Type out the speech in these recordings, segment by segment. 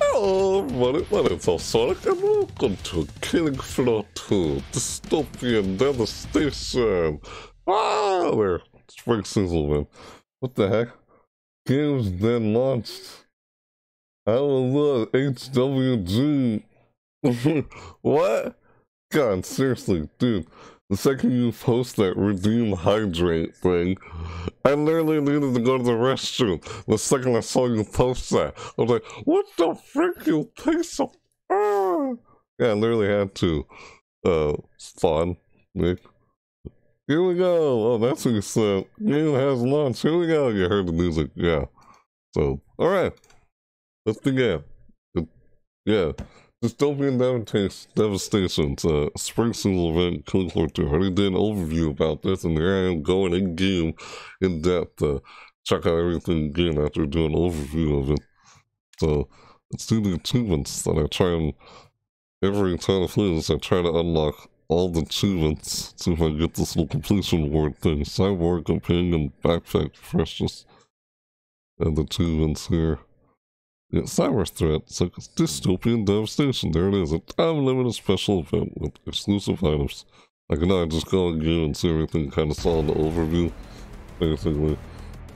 Hello everybody, my name's Sonic and welcome to Killing Floor 2 Dystopian Devastation! Ah, there, Spring Sizzleman. What the heck? Game's then launched. I was HWG. what? God, seriously, dude. The second you post that redeem hydrate thing, I literally needed to go to the restroom. The second I saw you post that, I was like, what the frick, you piece of... Ah! Yeah, I literally had to. Uh, spawn, Nick. Here we go. Oh, that's what you said. Game has launched. Here we go. You heard the music. Yeah. So, alright. Let's begin. Yeah. Dystopian Devastation, Devastation uh, Spring Season event, 2. I already did an overview about this, and here I am going in game in depth to check out everything again after doing an overview of it. So, let's do the achievements that I try and every time I play this, I try to unlock all the achievements, see if I get this little completion award thing. Cyborg, Companion, Backpack, Precious, and the achievements here. Yeah, cyber threat, it's like dystopian devastation. There it is, a time limited special event with exclusive items. I can now just go again and see everything kind of saw in the overview, basically.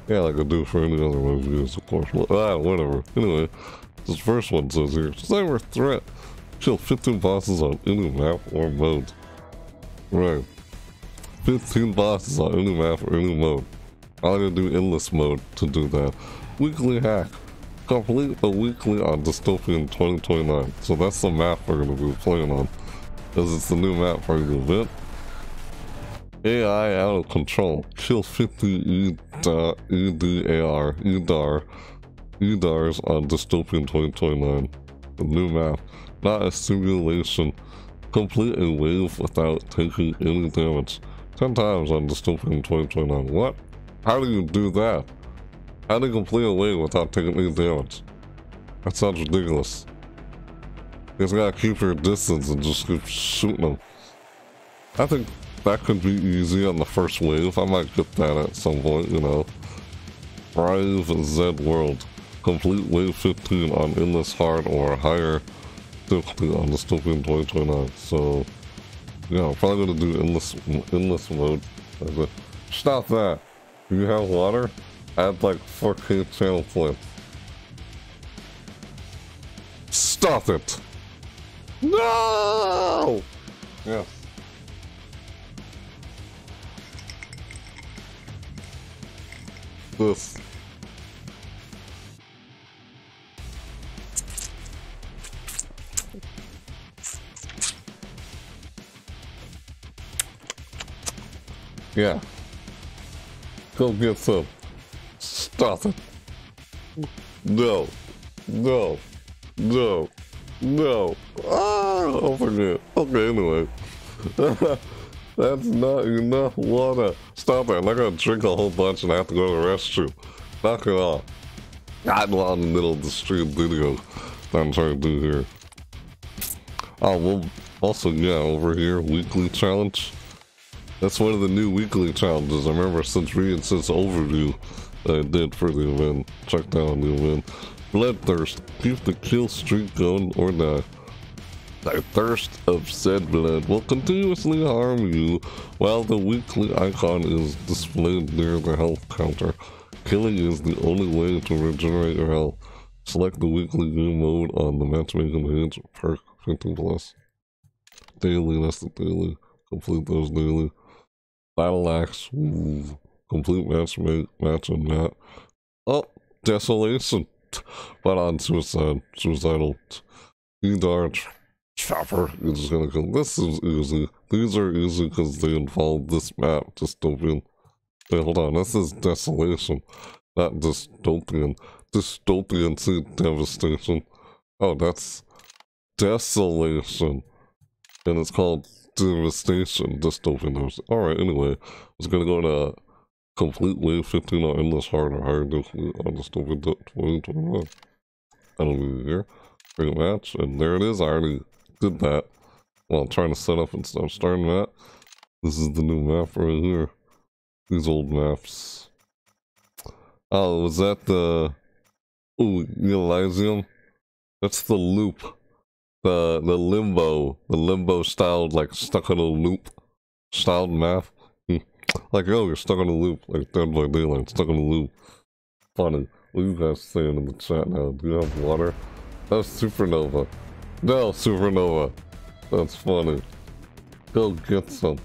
Yeah, like I do for any other reviews, of course. Ah, whatever. Anyway, this first one says here, cyber threat. Kill 15 bosses on any map or mode. Right. 15 bosses on any map or any mode. I gotta do endless mode to do that. Weekly hack complete the weekly on Dystopian 2029. So that's the map we're going to be playing on. Because it's the new map for the event. AI out of control. Kill 50 EDAR, EDAR, EDAR, EDARs on Dystopian 2029. The new map. Not a simulation. Complete a wave without taking any damage. 10 times on Dystopian 2029. What? How do you do that? How do you complete a wave without taking any damage? That sounds ridiculous. You just gotta keep your distance and just keep shooting them. I think that could be easy on the first wave. I might get that at some point, you know. Brave Z World. Complete wave 15 on endless hard or higher difficulty on Dystopian 2029. So, yeah, I'm probably gonna do endless, endless mode. Stop that. Do you have water? I have like 4K channel flip. Stop it! No! Yeah. This. Yeah. Go get some. Stop it. No. No. No. No. Ah, I'll forget. Okay, anyway. That's not enough water. Stop it. I'm not gonna drink a whole bunch and I have to go to the restroom. Knock it off. I'm not in the middle of the stream video that I'm trying to do here. Oh, well, also, yeah, over here, weekly challenge. That's one of the new weekly challenges. I remember since reading since overview, I did for the event. Check down the event. Bloodthirst. Keep the kill streak going or die. The thirst of said blood will continuously harm you while the weekly icon is displayed near the health counter. Killing is the only way to regenerate your health. Select the weekly game mode on the matchmaking page. Perk 15 plus. Daily, that's the daily. Complete those daily. Battle axe. Ooh. Complete match, match and. Oh, desolation. But on suicide, suicidal. Edar chopper is gonna. This is easy. These are easy because they involve this map, dystopian. Wait, hold on. This is desolation, not dystopian. Dystopian sea devastation. Oh, that's desolation. And it's called devastation, dystopian. Alright, anyway, I was gonna go to completely 15 on endless hard or higher difficulty on the stupid 2021. That'll be here. Great match, and there it is. I already did that while trying to set up and stuff. Starting that. This is the new map right here. These old maps. Oh, was that the... Ooh, Elysium. That's the loop. The the limbo. The limbo styled like stuck in a loop. Styled math. Like oh you're stuck in a loop, like Dead by Daylight, stuck in a loop. Funny. What you guys saying in the chat now? Do you have water? That's supernova. No, supernova. That's funny. Go get some.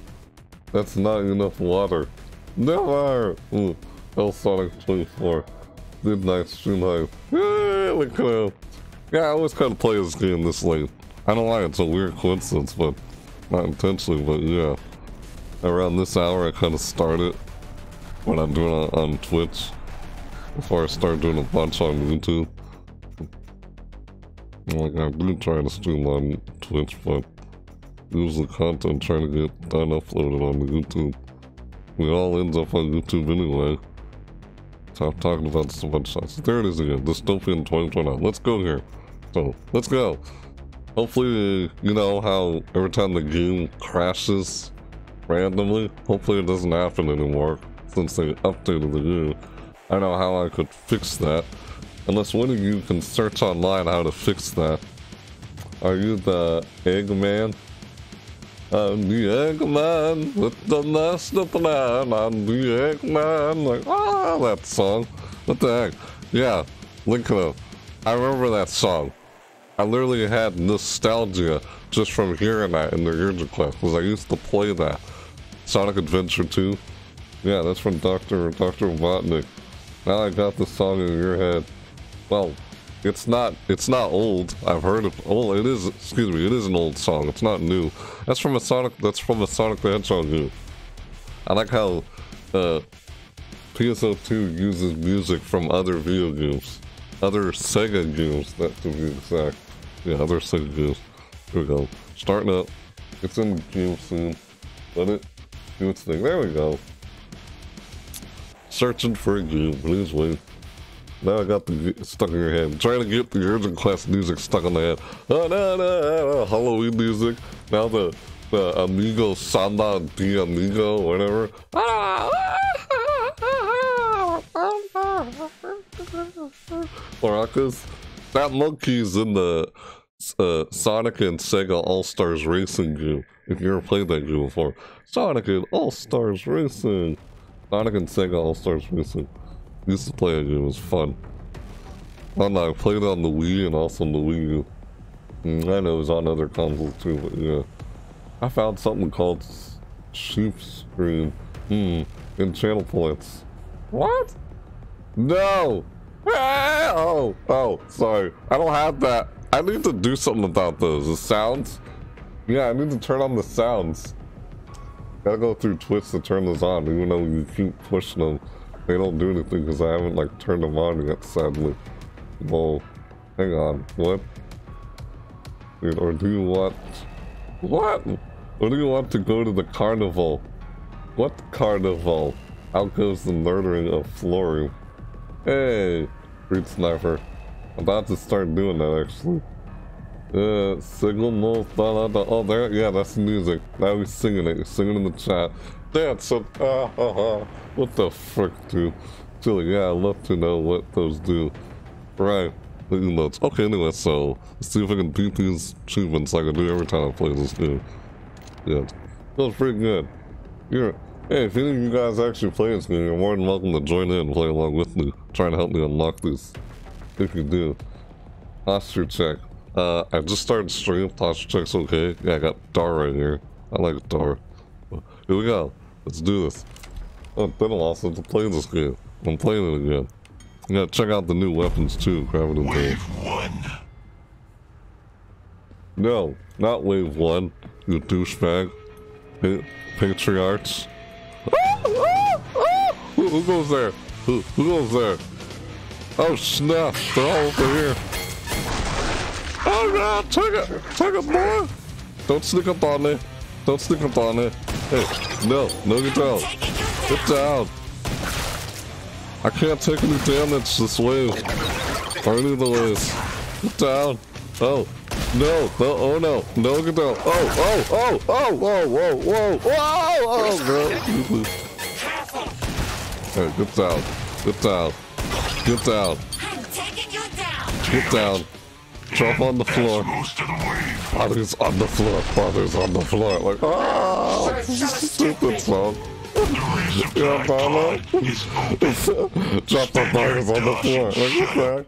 That's not enough water. Never! Ooh, Alsonic 24. Midnight Stream Hive. Yeah, look at him. Yeah, I always kind of play this game this late. I don't why, it's a weird coincidence, but not intentionally, but yeah. Around this hour, I kind of started when I'm doing it on Twitch before I start doing a bunch on YouTube. Like, I do try to stream on Twitch, but usually content trying to get done uploaded on YouTube. We all ends up on YouTube anyway. So I've talking about so much shots. There it is again. Dystopian 2029. Let's go here. So, let's go. Hopefully, you know how every time the game crashes randomly, hopefully it doesn't happen anymore since they updated the game. I don't know how I could fix that. Unless one of you can search online how to fix that. Are you the Eggman? I'm the Eggman with the master plan. I'm the Eggman. Like, ah, that song. What the heck? Yeah, link. I remember that song. I literally had nostalgia just from hearing that in the Urgent class because I used to play that. Sonic Adventure 2. Yeah, that's from Dr. Dr. Robotnik. Now I got the song in your head. Well, it's not it's not old. I've heard of well it is excuse me, it is an old song. It's not new. That's from a Sonic that's from a Sonic the Hedgehog game. I like how uh PSO2 uses music from other video games. Other Sega games, that to be exact. Yeah, other Sega games. Here we go. Starting up. It's in the game soon. Let it thing. There we go. Searching for a game. Please wait. Now I got the stuck in your head. trying to get the urgent class music stuck in the head. Oh, no, no, no, Halloween music. Now the the Amigo Samba de Amigo, whatever. Maracas. That monkey's in the uh, Sonic and Sega All Stars Racing game. If you ever played that game before, Sonic and All Stars Racing. Sonic and Sega All Stars Racing used to play it, it was fun. I know, I played on the Wii and also on the Wii U. Mm, I know it was on other consoles too, but yeah. I found something called Sheep Screen. Hmm, in channel points. What? No! Ah, oh, oh, sorry. I don't have that. I need to do something about those. The sounds? Yeah, I need to turn on the sounds. Gotta go through Twitch to turn those on, even though you keep pushing them. They don't do anything because I haven't like turned them on yet, sadly. Well, hang on, what? Dude, or do you want... What? Or do you want to go to the carnival? What carnival? Out goes the murdering of Flory. Hey, Reed Sniper. About to start doing that actually. Uh, signal no, oh there, yeah, that's music. Now he's singing it, he's singing in the chat. That's ah, ah, ah. What the frick, dude? Silly, yeah, I'd love to know what those do. Right. Notes. Okay, anyway, so let's see if I can beat these achievements like I do every time I play this game. Yeah, feels pretty good. You're, hey, if any of you guys actually play this game, you're more than welcome to join in and play along with me, trying to help me unlock this. If you do. Posture check. Uh, I just started stream. Posture check's okay. Yeah, I got Dar right here. I like Dar. Here we go. Let's do this. Oh, been a while since I played this game. I'm playing it again. You gotta check out the new weapons too, them Wave one. No, not wave one, you douchebag. Pa patriarchs. who, who, goes there? Who, who goes there? Oh snap, they're all over here. Oh god, take it, take it boy! Don't sneak up on me. Don't sneak up on me. Hey, no, no get down. Get down. I can't take any damage this wave. Or any of the ways. Get down. Oh. No, no, oh no. No, get down. Oh, oh, oh, oh, whoa, whoa, whoa, whoa, oh, no. Hey, get down. Get down. Get down. Get down. Drop on the floor. Father's on the floor. Father's on the floor. Like, ah, stupid song. Yeah, Mama. Drop the father's on the floor. Like, what the heck?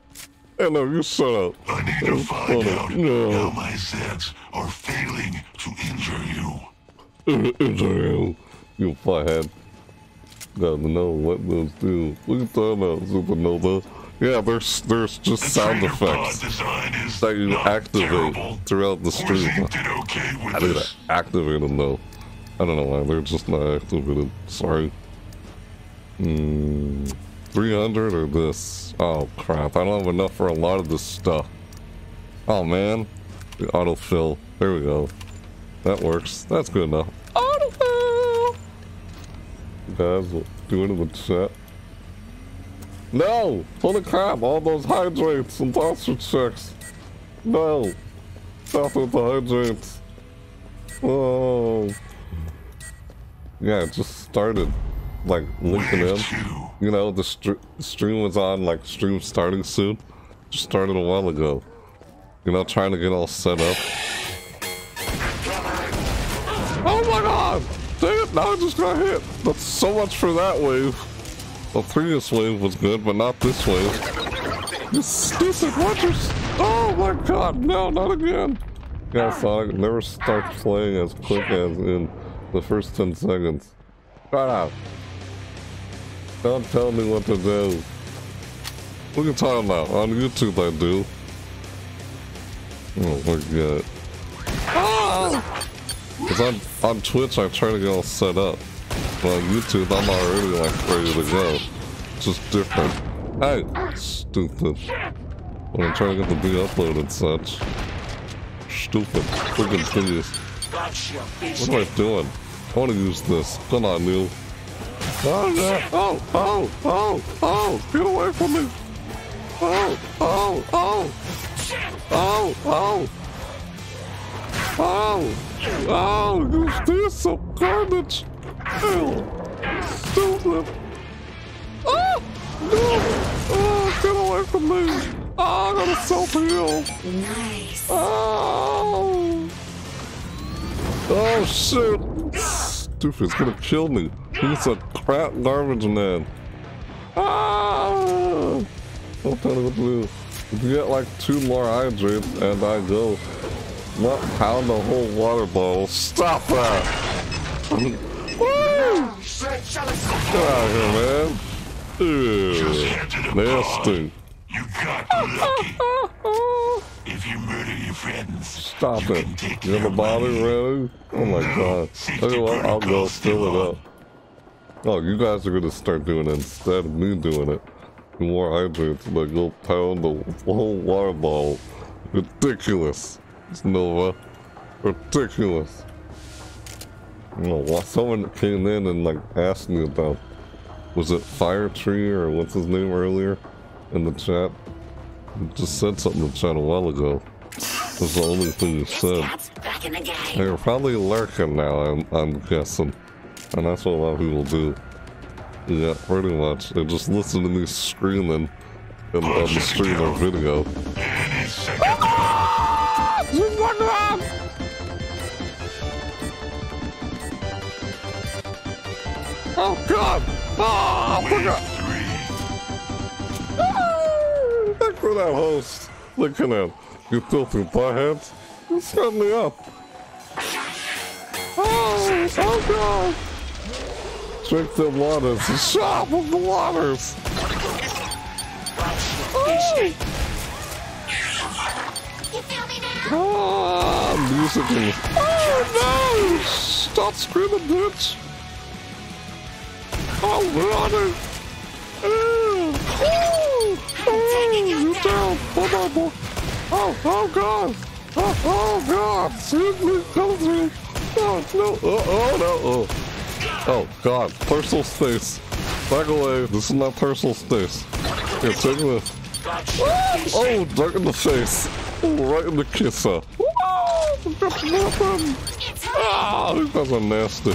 Hey, no, you shut up. I need to find funny. out No. how my Zeds are failing to injure you. Israel, you you butthead. Gotta know what those do. What are you talking about, Supernova? Yeah, there's there's just The sound train of thought effects that you activate terrible. throughout the stream. okay I need to activate them though. I don't know why they're just not activated. Sorry. Hmm. 300 or this? Oh crap! I don't have enough for a lot of this stuff. Oh man, the autofill. There we go. That works. That's good enough. Autofill. Guys, what do it in the chat. No! Holy crap! All those hydrates and monster checks. No! Stop with the hydrates. Oh. Yeah, it just started like linking in. You know, the, the stream was on like stream starting soon. Just started a while ago. You know, trying to get all set up. Oh my god! Dang it, now I just got hit. That's so much for that wave. The previous wave was good, but not this wave. You stupid watchers! Oh my god, no, not again! Yeah, Sonic never start playing as quick as in the first 10 seconds. Shut up. Don't tell me what to do. Are you talking about? On YouTube I do. Oh my god. Ah! Cause on, on Twitch I try to get all set up. But on YouTube I'm already like ready to go. It's just different. Hey! Stupid. When I'm trying to get the big upload and such. Stupid. Freaking videos. What am I doing? I want to use this. Come on, Neil. Oh, oh, oh, oh, oh, get away from me. Oh, oh, oh, oh, oh, oh, oh, use this some garbage. Oh, stupid. Oh, no. Oh, get away from me. Oh, I gotta self-heal. Nice. Oh! Oh shit! Stupid's gonna kill me. He's a crap garbage man. Ah! Don't tell me what to. If you get like two more hydrates and I go not pound the whole water bottle, stop that! Woo! Get out of here, man. Ew. Nasty. You got lucky. If you murder your friends, Stop you it. can take You have their a body ready? Oh my god. Okay, well, I'll go fill it up. Oh, you guys are gonna start doing it instead of me doing it. More hydrates, like go pound the whole water bottle. Ridiculous. It's Nova. Ridiculous. You know, well, someone came in and like asked me about, was it Fire Tree or what's his name earlier in the chat? He just said something in the chat a while ago. That's the only thing he said. Cat's back the. They're probably lurking now, I'm, I'm guessing. And that's what a lot of people do. Yeah, pretty much. They just listen to me screaming in, on the stream or video. Oh Oh god! Oh! Three. Oh, Look for that host. Look at. You filthy buttheads. You set me up. Oh, oh god! Drink the waters. Shop of the waters. Oh. Ah, music. Oh no! Stop screaming, bitch! Oh, water! Oh, oh, oh, you down! Oh, my boy! Oh, oh, God! Oh, oh, God! Save me! Come through! Oh, no! Oh, oh, no! Oh, oh God! Personal space! Back away! This is not personal space! Here, take this! Oh, right in the face. Oh, right in the kisser. Oh, uh. that's nothing. Ah, guys are nasty.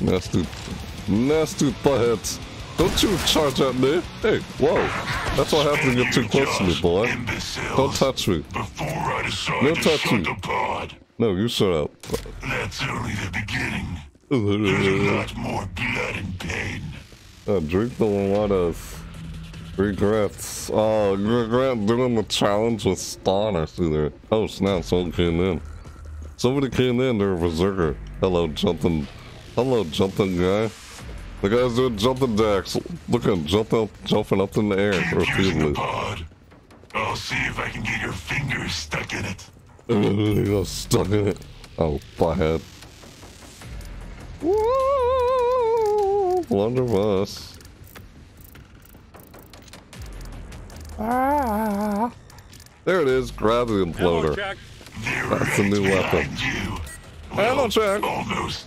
Nasty, nasty buttheads. Don't you charge at me. Hey, whoa. That's what happens when you get too close to me, boy. Don't touch me. No to touching. shut the pod, No, you shut up. that's only the beginning. There's a Uh, lot more blood and pain. drink the waters. Regrets. Oh, you regret doing the challenge with Stan or either. Oh snap, someone came in. Somebody came in, they're a berserker. Hello, jumping. Hello, jumping guy. The guy's doing jumping jacks. Look at him jumping up, jumping up in the air Keep using the pod. I'll see if I can get your fingers stuck in it. He got stuck in it. Oh, butthead. Whoa! Blunderbuss. Ah. There it is. Grab the imploder. That's the right new weapon. behind You. Ammo check. Almost.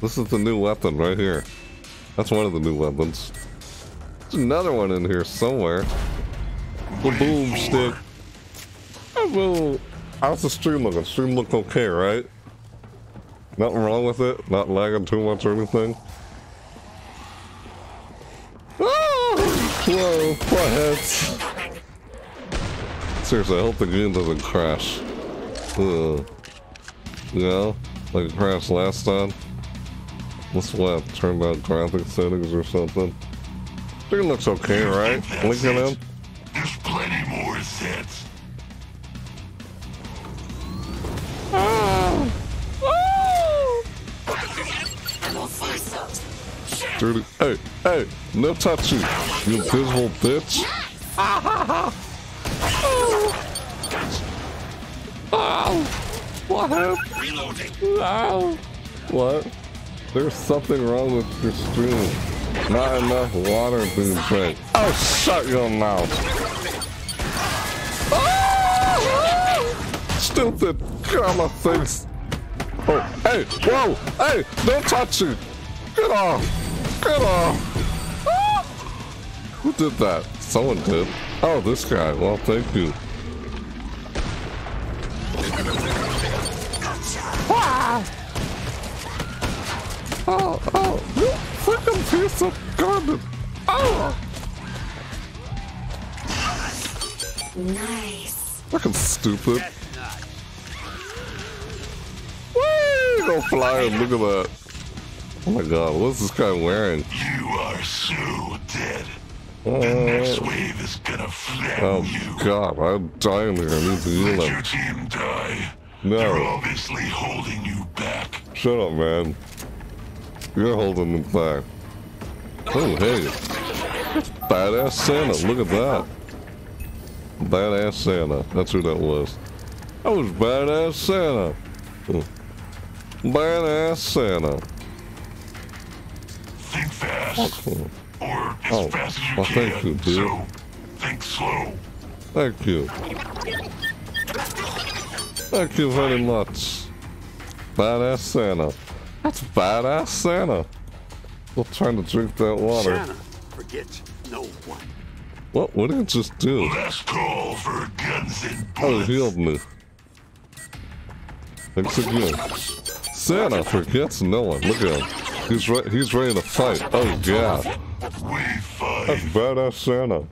This is the new weapon right here. That's one of the new weapons. There's another one in here somewhere. The boom stick. Oh, well, how's the stream looking? Stream look okay, right? Nothing wrong with it? Not lagging too much or anything? Oh! Whoa, buttheads. Seriously, I hope the game doesn't crash. Ugh. Know? Like it crashed last time? What's what? Turned on graphic settings or something? It looks okay, right? Linking in? There's plenty more sets. Dirty. Hey, hey, no touching, you invisible bitch. Ow! What happened? Ow! What? There's something wrong with your stream. Not enough water being drank. Oh, shut your mouth. Ah! Stupid. My face. Oh, hey, whoa, hey, don't touch me. Get off. Get off. Ah! Who did that? Someone did. Oh, this guy. Well, thank you. Oh, oh, you freaking piece of garbage. Oh, Nice. fucking stupid. Whee! Go flying, look at that. Oh my god, what's this guy wearing? You are so dead. The uh, next Oh, wave is gonna flatten oh you. god, I'm dying here. I need to heal Let him. your team die. They're obviously holding you back. shut up, man. You're holding him back. Oh, hey. Badass Santa, look at that. Badass Santa, that's who that was. That was Badass Santa. Hmm. Badass Santa. Think fast. Hmm. Or as Oh, fast as you well, can. thank you, dude. So, think slow. Thank you. Thank you very much. Badass Santa. That's Badass Santa. Still trying to drink that water. Santa forgets no one. What? What did it just do? Last call for guns and Oh, it healed me. Thanks again. Santa forgets no one. Look at him. He's re- he's ready to fight. Oh yeah. Wave five. That's badass Santa.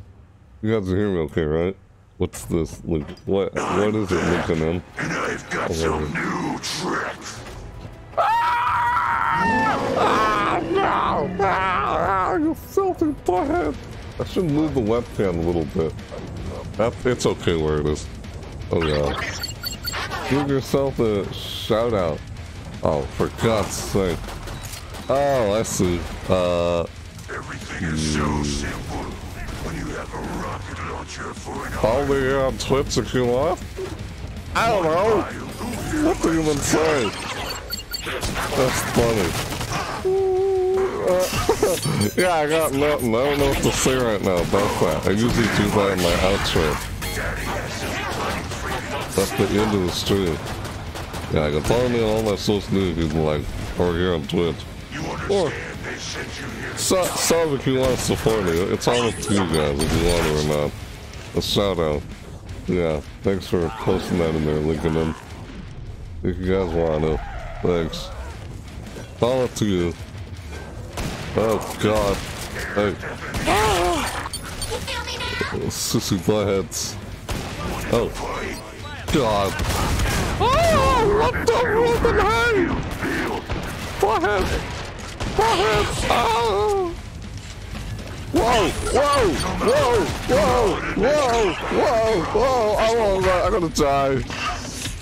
You guys hear me okay, right? What's this? Look, what what is it looking in? And I've got Oh, some new tricks. Ah, you filthy butthead. I should move the webcam a little bit. That, it's okay where it is. Oh yeah. Give yourself a shout out. Oh, for God's sake. Oh, I see. Uh, Everything is so simple when you have a rocket launcher for an follow me here on Twitch if you want. I don't know. What do you even say? That's funny. Yeah, I got nothing. I don't know what to say right now about that. I usually do that in my outro. That's the end of the stream. Yeah, I can follow me on all my social media you'd like, or here on Twitch. You Or you sub, sub if you want to support me. It's all up to you guys if you want it or not. A shout out. Yeah, thanks for posting that in there, linking them. If you guys want to. Thanks. Up to you. Oh god. Hey, now? sissy buttheads. Oh, God. Oh, what the Robin Hey! Butthead! Butthead! Oh! Whoa! Whoa! Whoa! Whoa! Whoa! Whoa! Whoa! All right. I'm gonna die.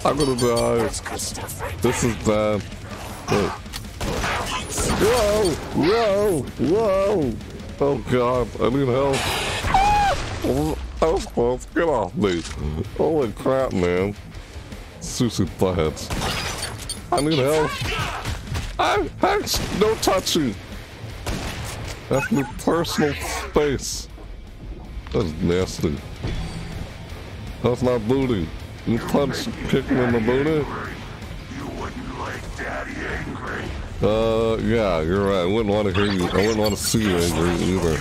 I'm gonna die. This is bad. Wait. Whoa! Whoa! Whoa! Oh god, I need help. Oh, I was. Get off me. Holy crap, man. Susie buttheads. I need help. I, Hex, no touching. That's my personal space. That's nasty. That's not booty. You punch, kick me in the booty? You wouldn't like Daddy angry. Uh, yeah, you're right. I wouldn't want to hear you. I wouldn't want to see you angry either.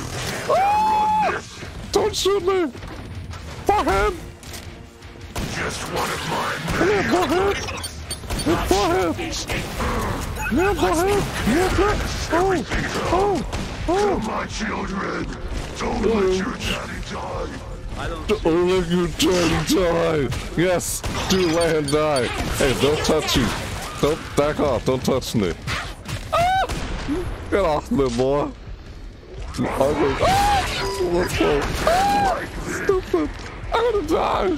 Don't shoot me! Forehead! Just one of mine. Come here, forehead! Your forehead! Yeah, forehead! Yeah, forehead! Oh! Oh! Oh! My children, don't let your daddy die. Don't you your daddy die! Yes! Do let him die! Hey, don't touch you! Don't back off! Don't touch me! Get off me, boy! You ugly! Ah! Stupid! I'm gonna die!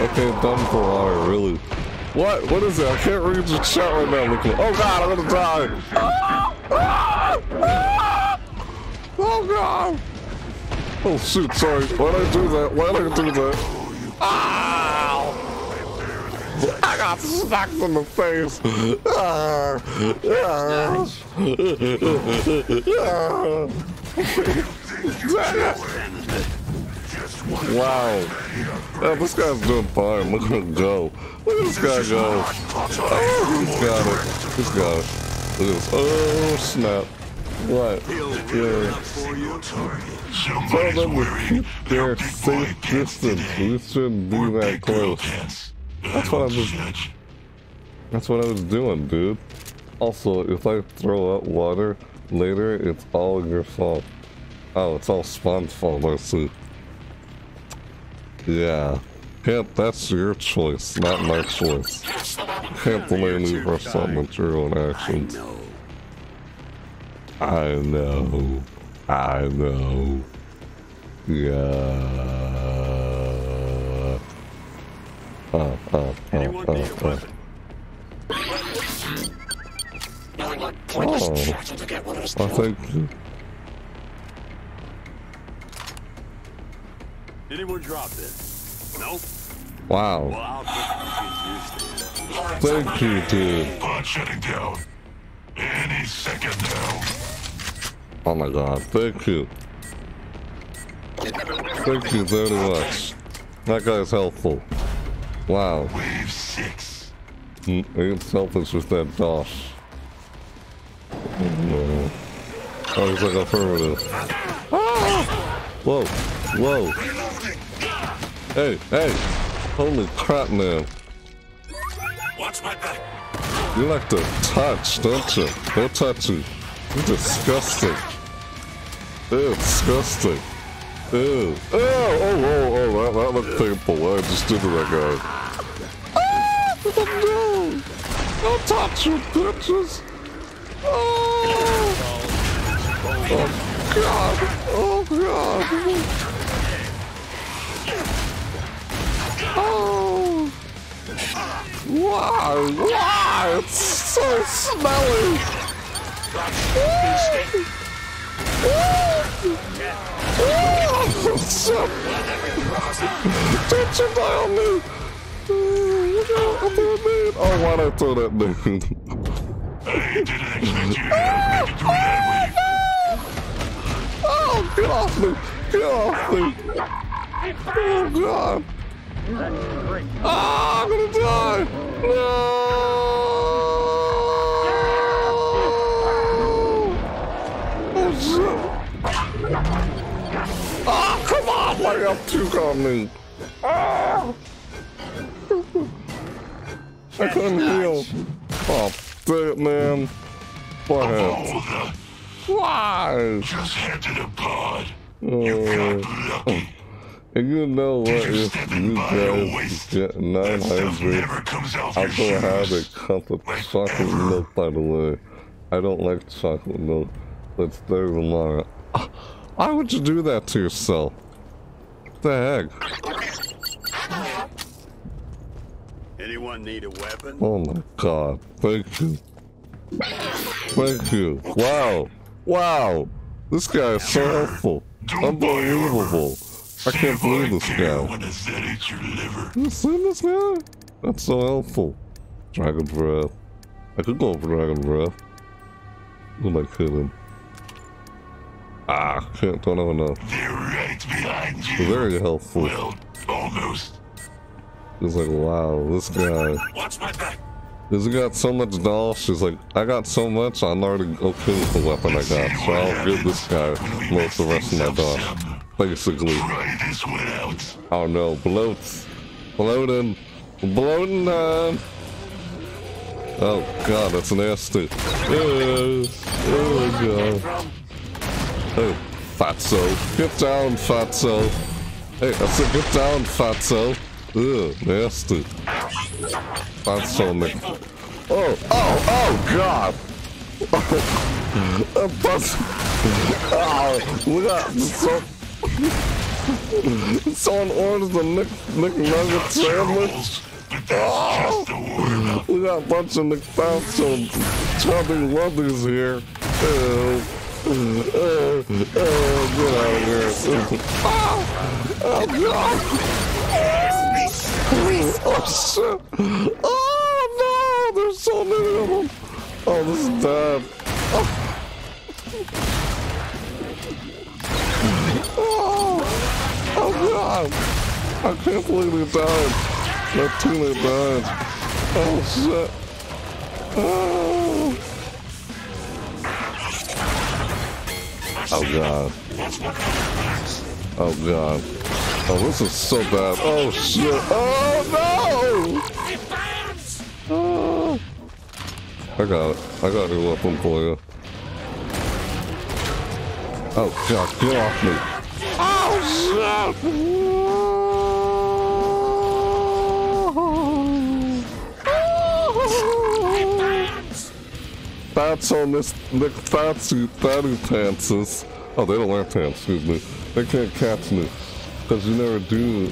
Okay, done for water, really. What? What is it? I can't read the chat right now. Look, oh god, I'm gonna die! Oh god! Oh shoot, sorry. Why did I do that? Why did I do that? Ow! I got smacked in the face. Ah, ah, ah. wow. Yeah, this guy's doing fine. Look at him go. Look at this guy go. Oh, he's got it. He's got it. Look at this. Oh, snap. What? Yeah. Tell them to keep their safe distance. We shouldn't be that close. That's what I was- That's what I was doing, dude. Also, if I throw out water later, it's all your fault. Oh, it's all Spawn's fault, I see. Yeah. Can't, that's your choice, not my choice. Can't blame you for something material your own I actions. I know. I know. Yeah. Uh, uh, Anyone uh, need a weapon? Oh, I think Anyone drop this? No? Well, Wow. Get to it. Thank you, dude. Pod shutting down. Any second now. Oh my god, thank you. Thank you very much. That guy's helpful. Wow. Wave six. Mm, He ain't selfish with that dosh. No. Oh, he's like affirmative. Ah! Whoa, whoa. Hey, hey. Holy crap, man. You like to touch, don't you? Don't. You're disgusting. Ew, disgusting. Ew. Oh, oh, oh, oh, that, that looked painful. I just did to that guy. Ah, no. Don't touch you, bitches. Oh. Oh, God. Oh, God. Oh. Why? wow, It's so smelly. Don't you die on me! Look out, I'm doing mean. Oh, why'd I throw that dude? I didn't expect you to make it through that. Oh, get off me! Get off me! Oh, God! Ah, I'm gonna die! No! Oh! Ah, come on! Why you have two on me? Ah! I couldn't heal. Oh, dang it, man. Oh, Why? Just to the pod. Oh. You got lucky. And you know what? You're If stepping you guys waste. get 900, never comes off I'll your go ahead and shoes. cup of chocolate milk, by the way. I don't like chocolate milk. That's very long. Why would you do that to yourself? What the heck? Anyone need a weapon? Oh my god. Thank you. Thank you. Wow. Wow. This guy is so helpful. Unbelievable. I can't believe this guy. when a Zed your liver. You seen this guy? That's so helpful. Dragon breath. I could go for dragon breath. Am I kidding? Ah, can't, don't have enough. They're right behind you. Very helpful. Well, almost. It's like, wow, this guy. Watch my back. Because he got so much doll, she's like, I got so much, I'm already okay with the weapon I got, so I'll give this guy most of the rest of my doll. Basically. Try this one out. Oh no, bloats. Bloating. Bloating time. Oh god, that's nasty. Oh, oh god. Hey, fatso. Get down, fatso. Hey, I said get down, fatso. Ugh, nasty. Fatso, Nick. Oh, oh, oh god. Oh, that's, oh, we got so Someone orders a Nick, Nick Nugget sandwich. Oh, we got a bunch of McFausto chubby lovers here. Oh, oh, oh, get out of here. Oh, oh God. Oh, shit. Oh, no, there's so many of them. Oh, this is bad. Oh, Oh, oh God. I can't believe he died. That Tina died. Oh, shit. Oh. Oh, God. Oh, God. Oh, this is so bad. Oh, shit. Oh, no! Oh. I got it. I got a weapon for you. Oh, God, get off me. That's on this Nick Fatty Fatty Pantses. Oh, they don't wear pants, excuse me. They can't catch me. Because you never do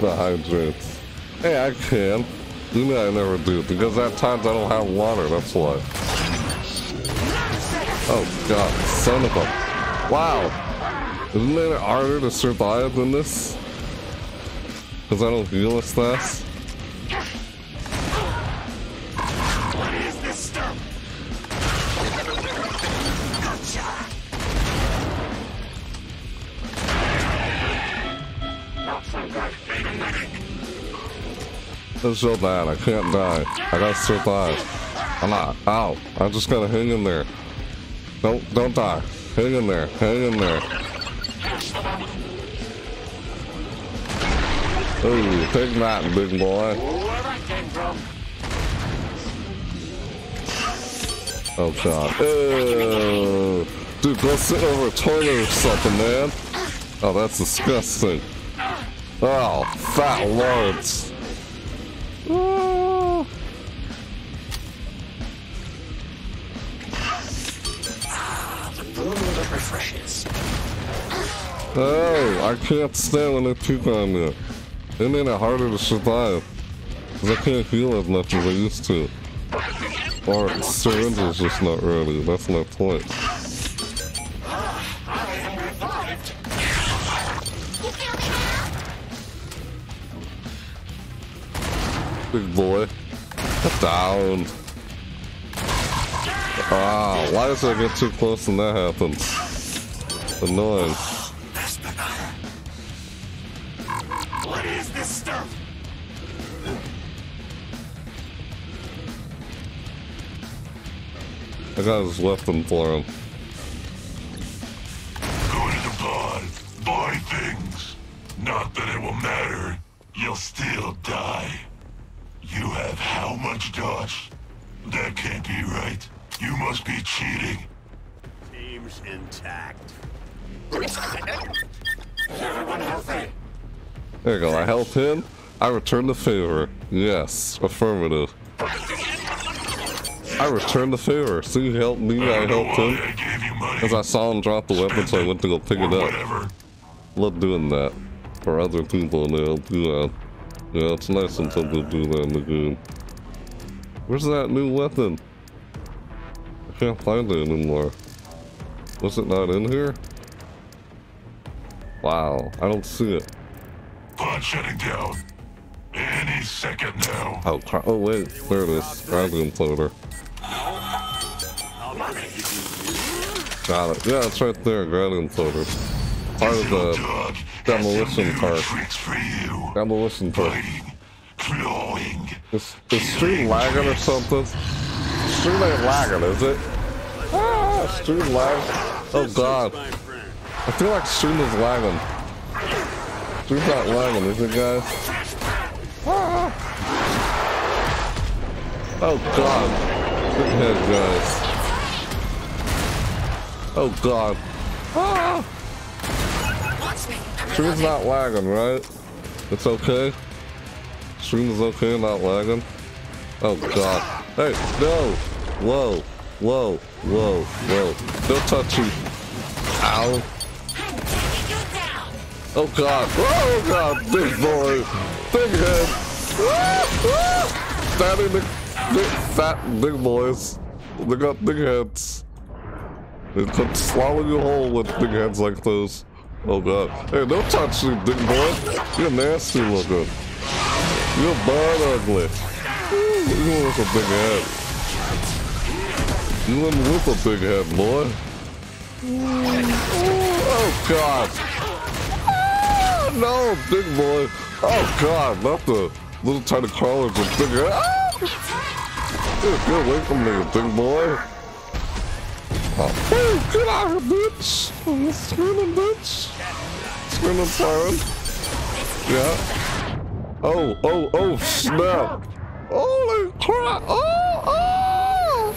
the hydrants. Hey, I can. You know I never do. Because at times I don't have water, that's why. Oh, God. Son of a... Wow. Isn't it harder to survive than this? Because I don't heal as fast? What is this stuff? It's so bad. I can't die. I gotta survive. I'm not. Ow. I just gotta hang in there. Don't, don't die. Hang in there. Hang in there. Ooh, take that, big boy. Oh god. Ew. Dude, go sit over a toilet or something, man. Oh, that's disgusting. Oh, fat lords. Ah. Oh, I can't stand when they puke on me. It made it harder to survive. Cause I can't heal as much as I used to. Or syringes just not ready. That's my point. Big boy. Down. Ah, why does I get too close and that happens? Annoying. I got his weapon for him. Go to the pod. Buy things. Not that it will matter. You'll still die. You have how much dodge? That can't be right. You must be cheating. Team seems intact. There you go. I help him. I return the favor. Yes, affirmative. I returned the favor. See, he helped me. I helped him. I you. As I saw him drop the weapon, so I went to go pick it up. Love doing that for other people, and they help do uh, that. Yeah, it's nice when people do that in the game. Where's that new weapon? I can't find it anymore. Was it not in here? Wow, I don't see it. Pod shutting down. Any second now. Oh, oh wait, there it is. Gravity imploder. Got it. Yeah, it's right there. Gravity imploder. Part of the demolition has some part. for you. demolition part. Biting, clawing. Is, is stream lagging or something? Stream ain't lagging, is it? Ah, stream lag. Oh god. I feel like stream is lagging. Stream's not lagging, is it guys? Ah. Oh god. Big head guys. Oh god. Ah. Stream's not lagging, right? It's okay? Stream is okay, not lagging? Oh god. Hey, no! Whoa, whoa, whoa, whoa. Don't touch me. Ow. Oh god. Oh god, big boy. Big head. Standing the big fat big boys. They got big heads. They could swallow you whole with big heads like those. Oh god. Hey, don't touch me, big boy. You're nasty looking. You're bad ugly. You with a big head. You in with a big head, boy. Oh god. Ah, no, big boy. Oh god, not the little tiny crawlers with big head. Ah! Get away from me, big boy. Oh, get out of here, bitch. Oh, screaming bitch. Screaming siren. Yeah. Oh, oh, oh, snap. Holy crap. Oh, oh.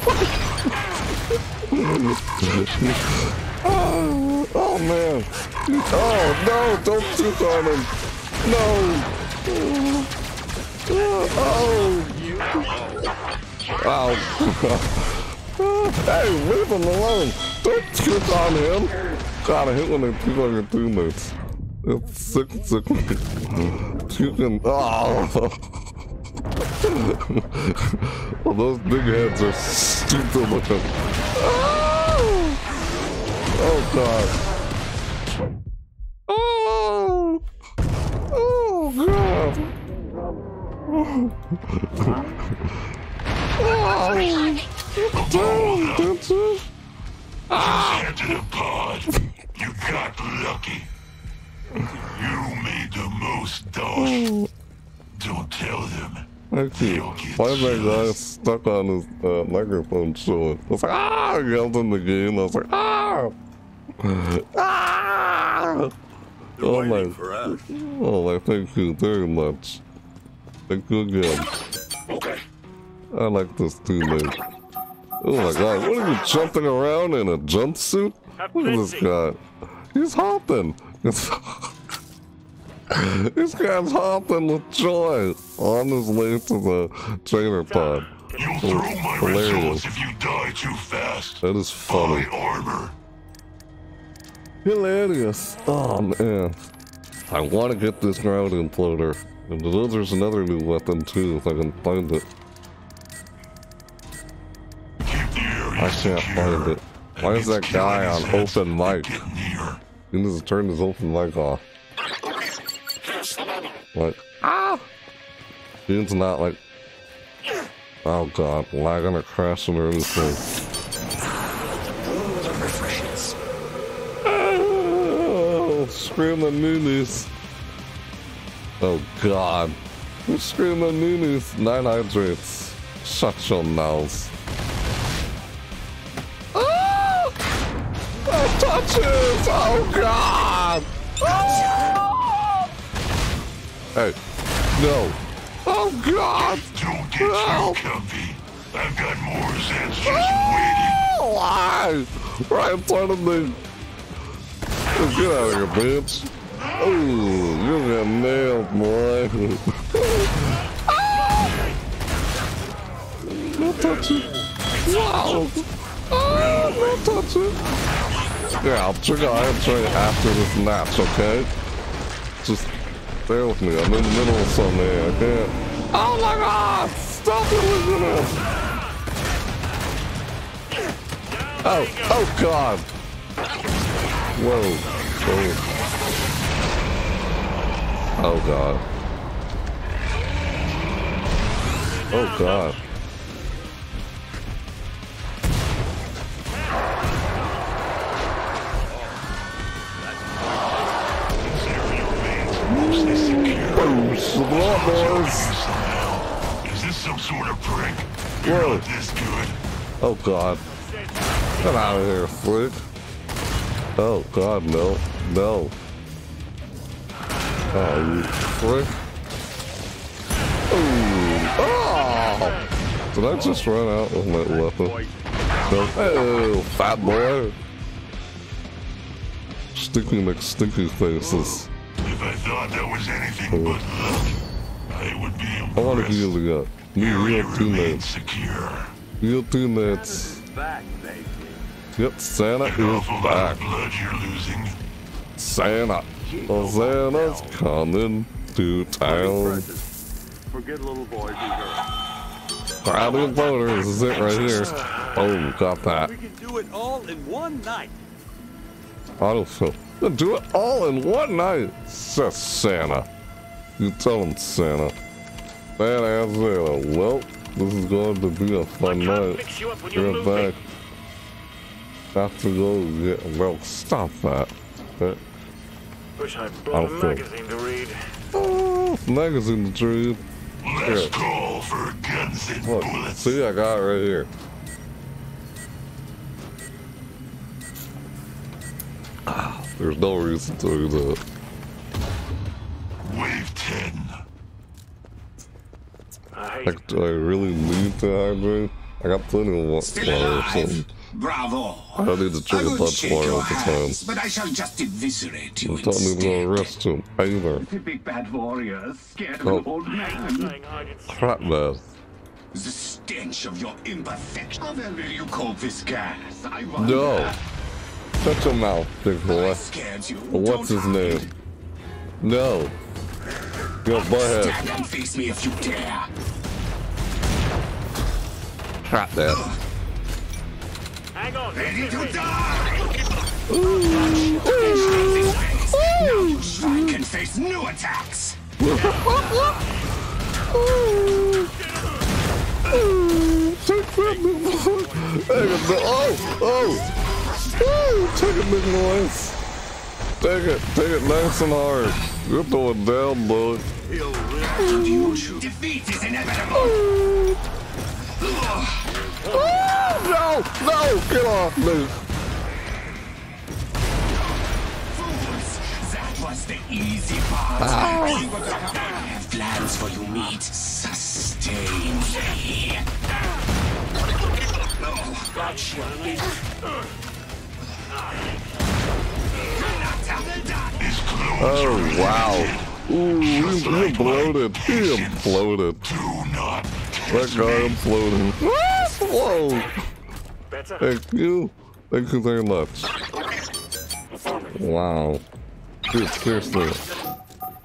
oh, oh, man. Oh, no, don't puke on him. No. Oh. Ow. Hey, leave him alone. Don't shoot on him. God, I hate when they on your teammates. It's sick, sick. Puking. Oh. those big heads are stupid looking. Oh, oh god. Oh, oh god. Oh, that's it. Head to the pod. You got lucky. You made the most dosh. Don't tell them. Actually, why is that guy stuck on his uh, microphone showing? I was like, ah! I yelled in the game. I was like, ah! Ah! Oh my, oh my, thank you very much. Thank you again. I like this teammate. Oh my god, what are you jumping around in a jumpsuit? Look at this guy. He's hopping. this guy's hopping with joy on his way to the trainer pod. You'll oh, throw my Hilarious. if you die too fast. That is funny. Armor. Hilarious. Oh man. I want to get this ground imploder. And there's another new weapon too, if I can find it. I can't find it. Why is that guy on open mic? He needs to turn his open mic off. Like, ah! He's not like, oh god, lagging or crashing or anything. Oh, screaming noonies. Oh god. You're screaming noonies. Nine hydrates. Shut your mouths. Oh, touches! Oh god! Ah! Hey, no. Oh god! Don't get Help! too comfy. I've got more waiting. Oh, why? Right in front of me. Get out of here, bitch. Oh, you got nailed, boy. Not no touching. Wow. Oh, no touching. Yeah, I'll trigger Iron Train after this match, okay? Just bear with me. I'm in the middle of something here. I can't. Oh my god! Stop it! with this! Oh, oh god! Whoa. Oh. Oh god. Oh god. Boom! Slot boys! Is this some sort of prank? Whoa. You're not this good. Oh god. Get out of here, freak. Oh god, no. No. Oh, you frick. Ooh. Oh! Did I just run out with my weapon? No. Oh, fat boy. Stinky McStinky faces. If I thought that was anything but luck, I would be I want to impressed. heal you up. You Area heal remains teammates. secure. Heal teammates. Back, baby. Yep, Santa An is back. blood you're losing. Santa. Oh, Santa's coming to town. Presents. Forget little boys and girls. Crowded of voters is it right here. Oh, got that. We can do it all in one night. Autofill. Do it all in one night, says Santa. You tell him, Santa. Badass Santa. Well, this is going to be a fun night. You You're Get moving. back. Have to go get. Well, stop that. Okay. Wish I brought a magazine to read. Oh, magazine to read. Last Yeah. call for guns and Look, bullets. see, I got it right here. Ah, there's no reason to do that. Wave 10. I hate Like, do I really need to hydrate? I got plenty of water, so. Bravo. I don't need to trigger will punch shake water all the time. but I shall just eviscerate you I don't need to to the either. Big bad warriors scared of Oh. an old man. playing hide and seek. Crap, man. The stench of your imperfection. How well will you cope this gas? I wonder. No. Shut your mouth, big I boy. scared you. What's his name? No. Yo, butthead. Stand and face me if you dare. Crap, man. Hang on. Ready to this is it. die! Now you strike and face new attacks! Take that, big boy. Take it, oh, oh. Woo, Take it, big boys. Take it, take it nice and hard. You're throwing down, boy. Defeat is inevitable! No, no, get off me. Fools! That was the easy part. I have plans for you, meat. Sustain me. Oh, wow. Ooh. You imploded. Do not That guy imploded. Whoa. Thank you. Thank you very much. Wow. Dude, seriously.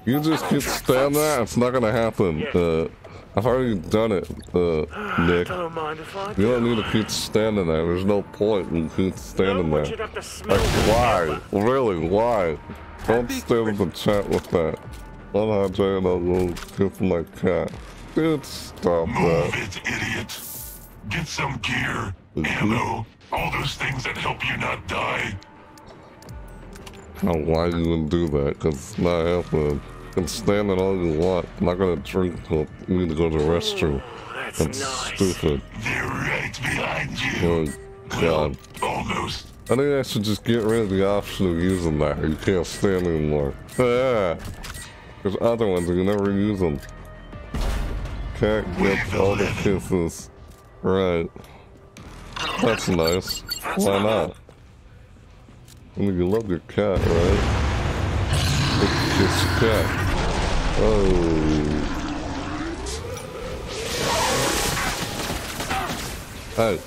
You just keep standing there, it's not gonna happen. Uh, I've already done it, uh, Nick. Don't mind if I You don't need to keep standing there. There's no point in keep standing want there. you to have to smell Like, the why? pepper. Really, why? Don't stand in the chat with that. Unhydrated, I'll go kiss my cat. Dude, stop move that. it, idiot. Get some gear, ammo, all those things that help you not die. Now, why you gonna do that? Cause it's not happening. You can stand it all you want. I'm not gonna drink till you need to go to the restroom. That's That's nice. stupid. They're right behind you. Oh, God. Almost. I think I should just get rid of the option of using that. You can't stand anymore. Yeah. There's other ones, you can never use them. Can't get all the kisses. Right. That's nice. Why not? I mean, you love your cat, right? Your cat. Oh. Hurting!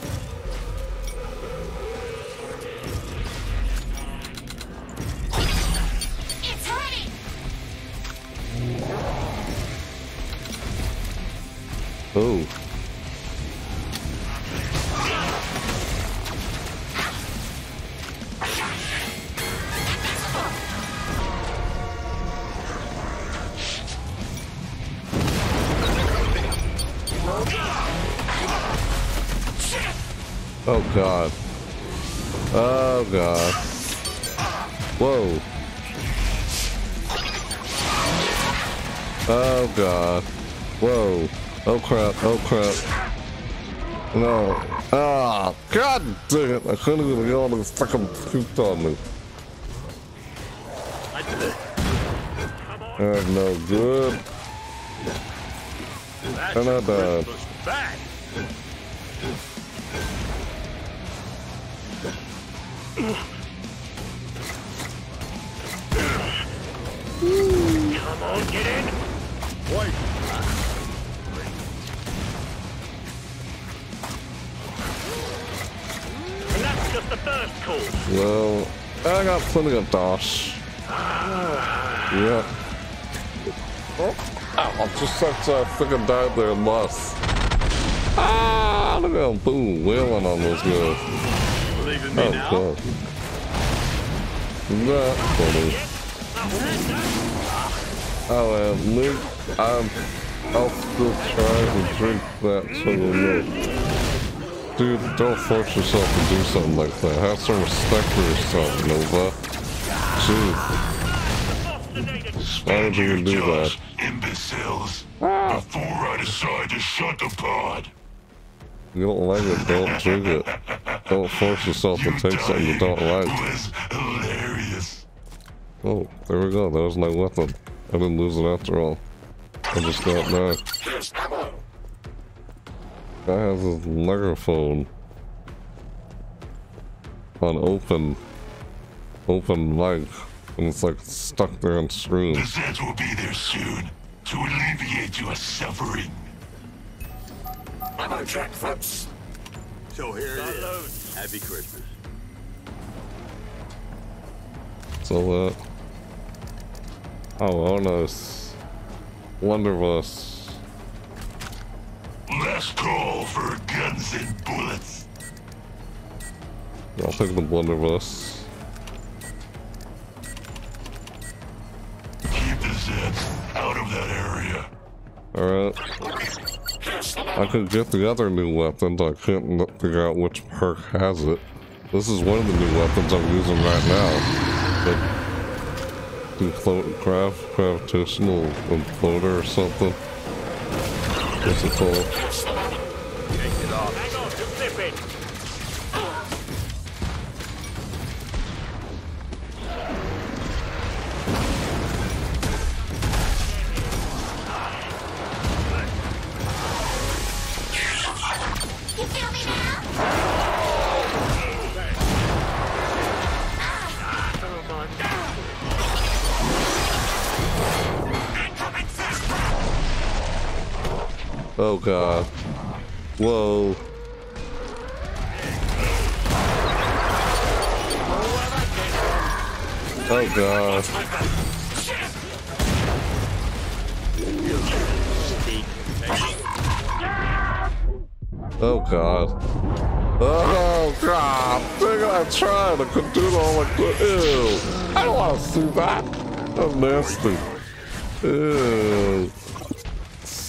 Oh. Oh god. Oh god. Whoa. Oh god. Whoa. Oh crap. Oh crap. No. Ah, god dang it. I couldn't even get all the fucking pooped on me. I did it. No good. That's And I died. Come on, get in. That's just the first course. Well, I got plenty of dosh. Yeah. Oh, ow, just sucks I freaking died there and lost. Ah, look at him, boom, wailing on those guys. Believe in me Oh, now? God. Not funny. Oh, and Luke, I'm, I'll still try to drink that so you'll know. Dude, don't force yourself to do something like that. Have some respect for yourself, Nova. Jeez, why would you do that? jaws, imbeciles. Before I decide to shut the pod. You don't like it, don't drink it. Don't force yourself to take something you don't like. was hilarious. Oh, there we go. That was my weapon. I didn't lose it after all. I just got back. Guy has his microphone on open, open mic, and it's like stuck there on screen. The Zeds will be there soon to alleviate your suffering. I'm on track, folks. So here it is. Happy Christmas. So that. Oh, oh no, it's blunderbuss. Last call for guns and bullets. I'll take the blunderbuss. Keep the Zeds out of that area. Alright. I could get the other new weapons, I couldn't figure out which perk has it. This is one of the new weapons I'm using right now. But do float craft, gravitational floater or something. What's it called? Oh god. Whoa. Oh god. Oh god. Oh god. Think I tried. I could do all like. Ew. I don't want to see that. That's nasty. Ew.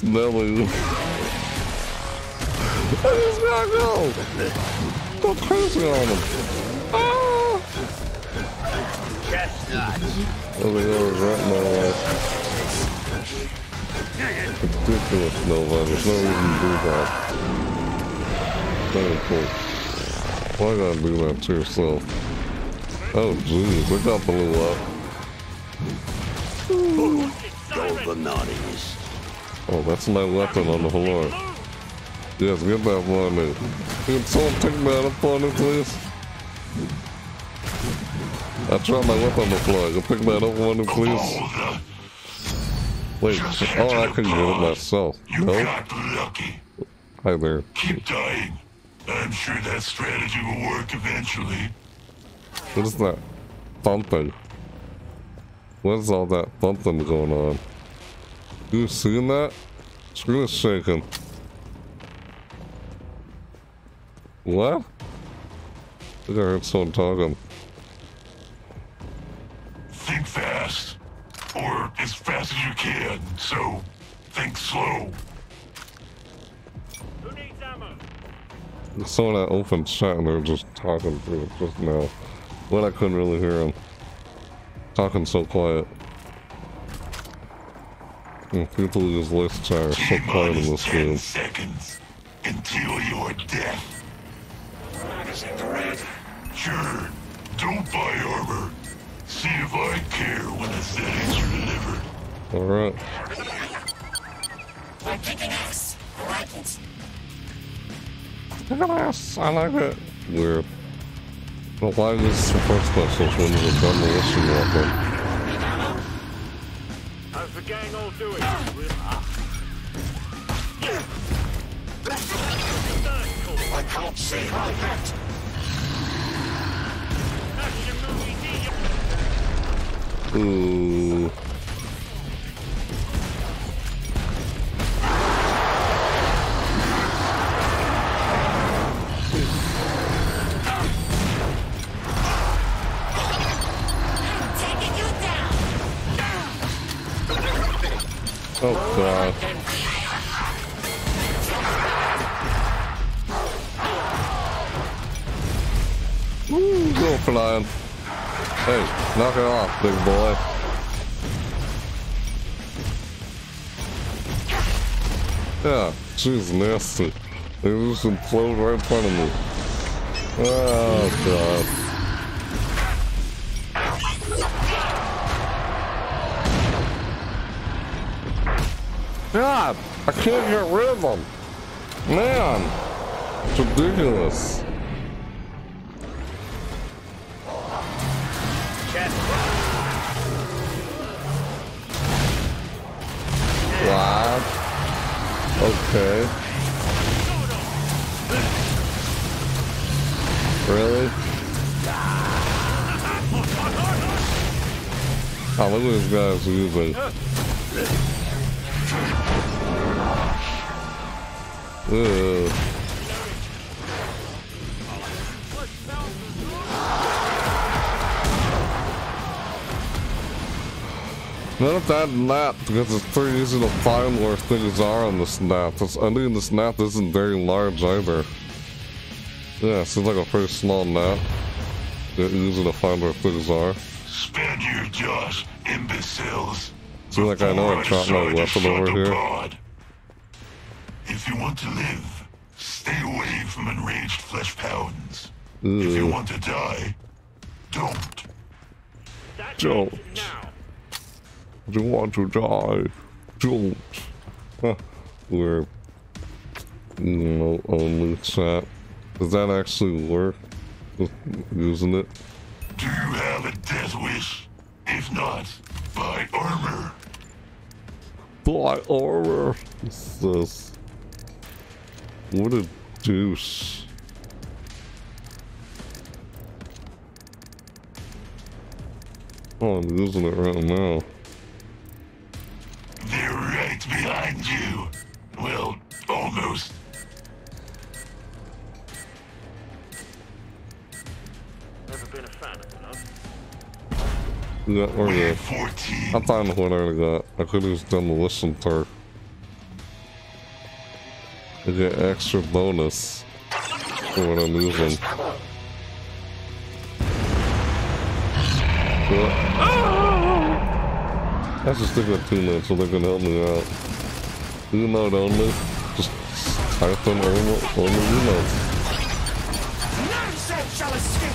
Smelly. I just gotta go. Go crazy on him. Ah. Oh, they go right my life. Ridiculous, Nova. There's no reason to do that. Very cool. Why gotta do that to yourself? Oh, jeez. Look how blew up. Go the naughties. Oh, that's my weapon on the floor. Yes, get that money. Can someone pick that up on me, please? I dropped my weapon on the floor. Go pick that up for me, please. Wait, oh, I can get it myself. you No? got lucky. Hi there. Keep dying. I'm sure that strategy will work eventually. What is that? Thumping. What is all that thumping going on? You seen that? Screw is shaking. What? I think I heard someone talking. Think fast. Or as fast as you can, so think slow. Who needs ammo? Someone that opened chat and they were just talking through it just now. But I couldn't really hear him. Talking so quiet. And people who use voice are so quiet in T-minus this 10 game. seconds until your death. Sure, don't buy armor. See if I care when the settings are delivered. Alright. I'm picking X. I like it. Look at this. I like it. Weird. But why is support specials when you've done the mission weapon? How's the gang all doing? I can't say I yet. Action movie, D. Ooh. Oh god. Ooh, go flying. Hey, knock it off, big boy. Yeah, she's nasty. They just implode right in front of me. Oh god. God, I can't get rid of them. Man, it's ridiculous. What? Okay. Really? Oh, look at this guy's using. Ugh. None of that map because it's pretty easy to find where things are on this map. I mean, this map isn't very large either. Yeah, it seems like a pretty small map. It's easy to find where things are. Spend your jaws, imbeciles. Seems like I know I dropped my weapon over here. pod. If you want to live, stay away from enraged Fleshpounds. If you want to die, don't. That's Don't. it. Now. Do you want to die? Don't. Huh. We're you know, only chat. Does that actually work? Just Using it? Do you have a death wish? If not, buy armor. Buy armor. What's this? What a deuce. Oh, I'm using it right now. They're right behind you. Well, almost. Never been a fan of love. Yeah, we're We're good. 14. I found what I already got. I could the listen perk. I get extra bonus for what I'm using. Yeah. I just stick with two minutes so they can help me out. You know. Just type in know. None shall escape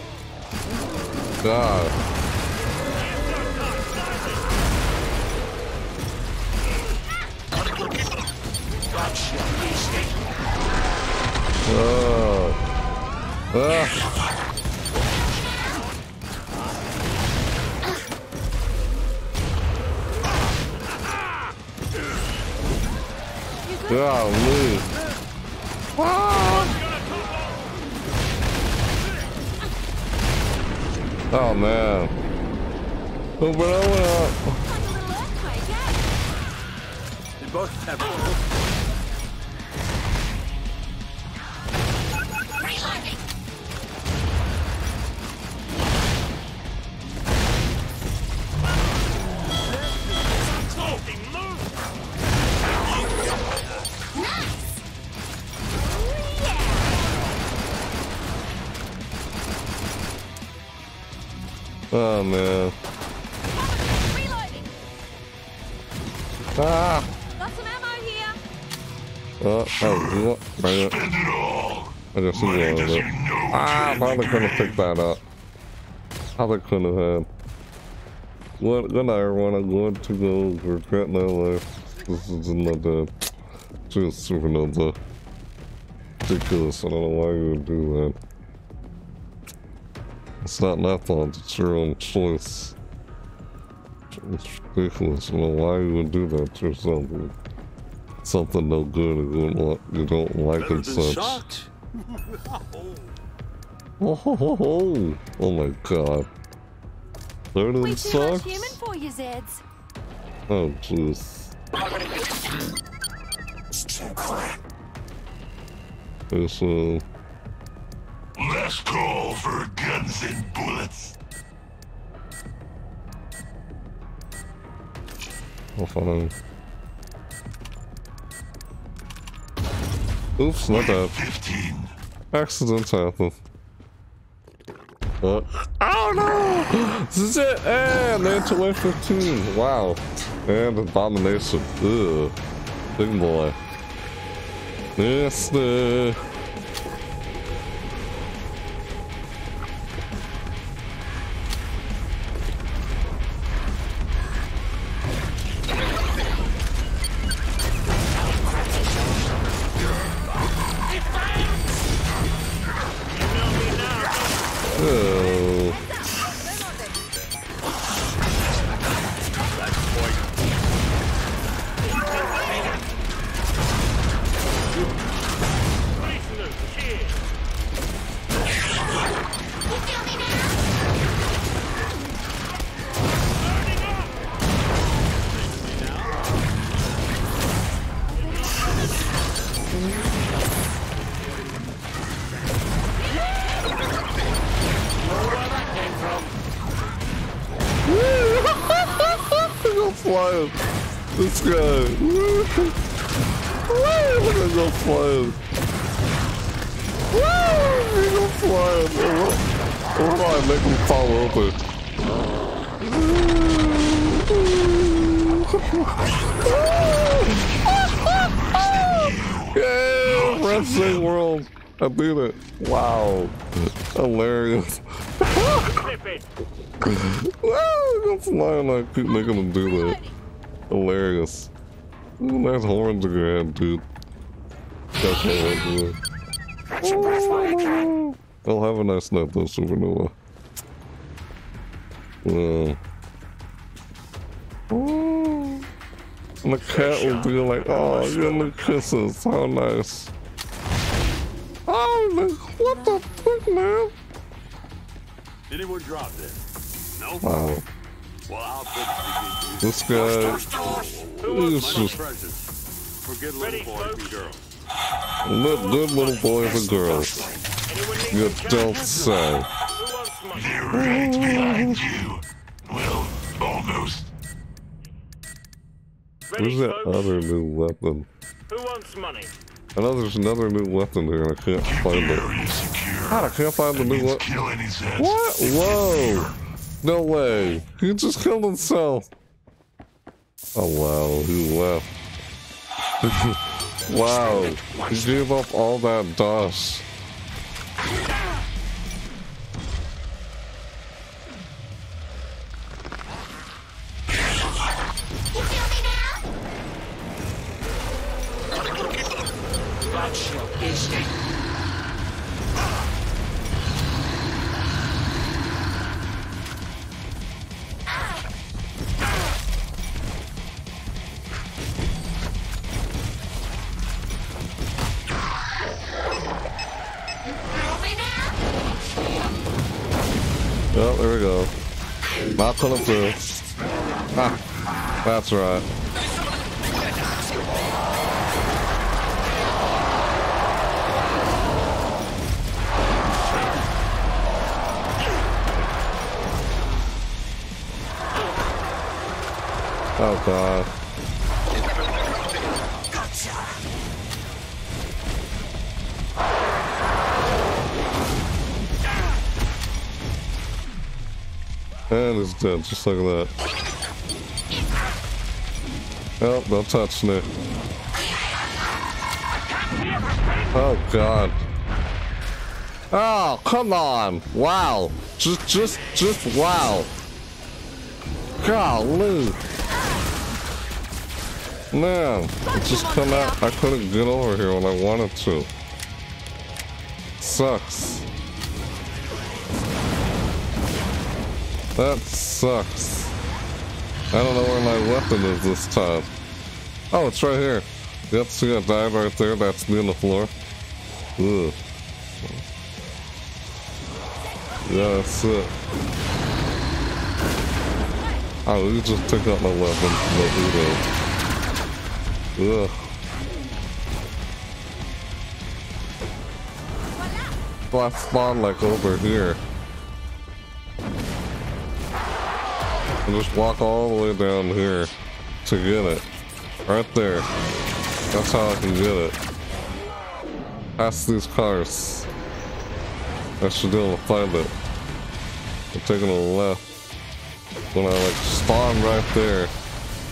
God. Oh. Ah. Golly. A little earthquake, eh? They both have how they couldn't pick that up. How they couldn't have. What, good night, everyone. I'm going to go regret my life. This is another. Just another Ridiculous. I don't know why you would do that. It's not my fault. It's your own choice. It's ridiculous. I don't know why you would do that to yourself. Something no good you don't, you don't like better and such. shocked. Oh, ho, ho, ho. oh my god. Better than Way too sucks? human for you, Zeds. Oh, jeez. It's, uh, Last call for guns and bullets. I'll find. Oops, not that. 15. Accidents happen. Uh, oh no! This is it! And Angela 15. Wow. And Abomination. Ugh. Big boy. Yes, horns in your head, dude. That's what uh, I do. Well, have a nice night, though, Supernova. Yeah. Oh. And the cat will be like, oh, give the kisses. How nice. Oh, like, what the fuck, man? Anyone drop it? No? Wow. Well, I'll it This guy is just good Ready, little boys and folks? girls. Look good little boys and girls. Anyone You don't say. Who wants money? They're right behind you. Well, almost. Ready, Where's that other new weapon? Who wants money? I know there's another new weapon here and I can't find it. Area secure. God, I can't find the new Means weapon. killing his head. What? Whoa! No way. He just killed himself. Oh wow, he left. wow. He gave up all that dust. Oh, there we go. Not coming through. Ah, that's right. Oh god. And it's dead, just like that. Oh, don't touch me. Oh god. Oh, come on. Wow. Just, just, just wow. Golly. Man, it just come out. I couldn't get over here when I wanted to. Sucks. That sucks. I don't know where my weapon is this time. Oh, it's right here. Yep, see that dive right there? That's me on the floor. Ugh. Yeah, that's it. Oh, you just took out my weapon. Let me know. Ugh. Well, I spawned like over here. And just walk all the way down here to get it. Right there. That's how I can get it. Past these cars. I should be able to find it. I'm taking a left. When I like spawn right there,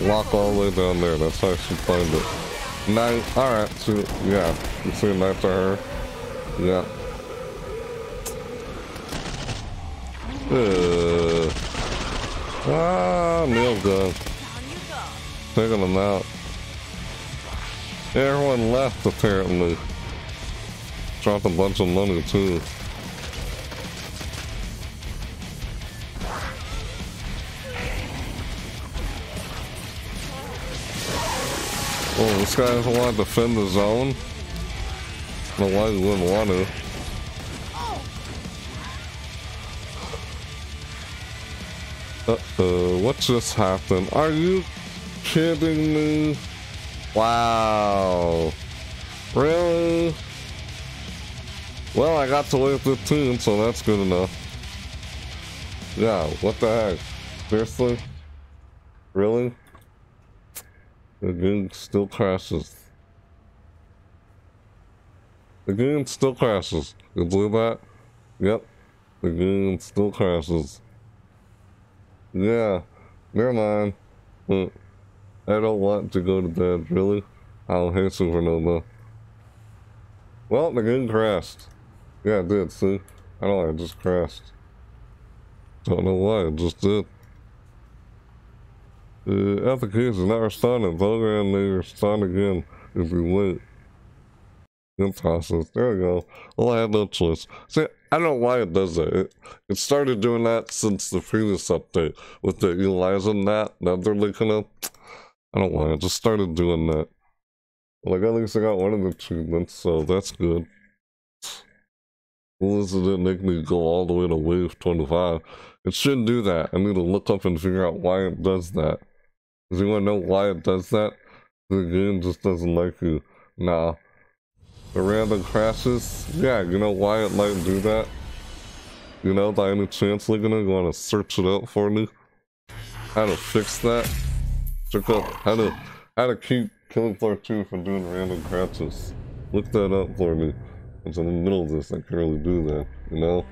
walk all the way down there. That's how I should find it. Nine. Alright, so yeah. You see knife to her? Yeah. Uh, ah, nail gun. Taking them out. Everyone left apparently. Dropped a bunch of money too. Oh, this guy doesn't want to defend the zone. I don't know why he wouldn't want to. Uh-oh, what just happened? Are you kidding me? Wow. Really? Well, I got to wave 15, so that's good enough. Yeah, what the heck? Seriously? Really? The game still crashes. The game still crashes. You believe that? Yep. The game still crashes. Yeah, never mind. But I don't want to go to bed, really. I don't hate Supernova. Well, the game crashed. Yeah, it did, see? I don't know, it just crashed. Don't know why, it just did. The application not responding. Program may respond again if you wait. In process. There we go. Well, I had no choice. See, I don't know why it does that. It, it started doing that since the previous update with the Eliza Nat that they're linking up. I don't know why. It just started doing that. Like, at least I got one of the achievements, so that's good. It didn't make me go all the way to wave 25. It shouldn't do that. I need to look up and figure out why it does that. Does anyone know why it does that? The game just doesn't like you. Nah. The random crashes? Yeah, you know why it might do that? You know, by any chance, you want to search it out for me? How to fix that? Check out how to how to keep Killing Floor 2 from doing random crashes. Look that up for me. It's in the middle of this, I can't really do that, you know?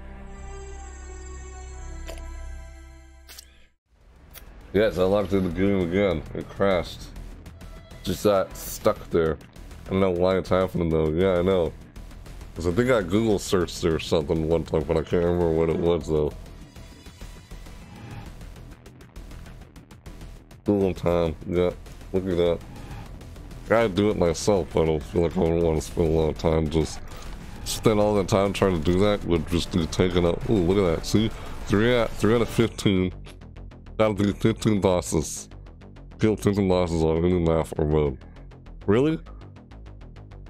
Yes, I locked in the game again. It crashed. Just got stuck there. I don't know why it's happening though. Yeah, I know. Cause I think I Google searched or something one time, but I can't remember what it was though. Google time. Yeah, look at that. Gotta do it myself. I don't feel like I don't want to spend a lot of time just spend all that time trying to do that. Would just be taking up. Ooh, look at that. See, three out three out of fifteen. Gotta do 15 bosses. Kill 15 bosses on any map or mode. Really?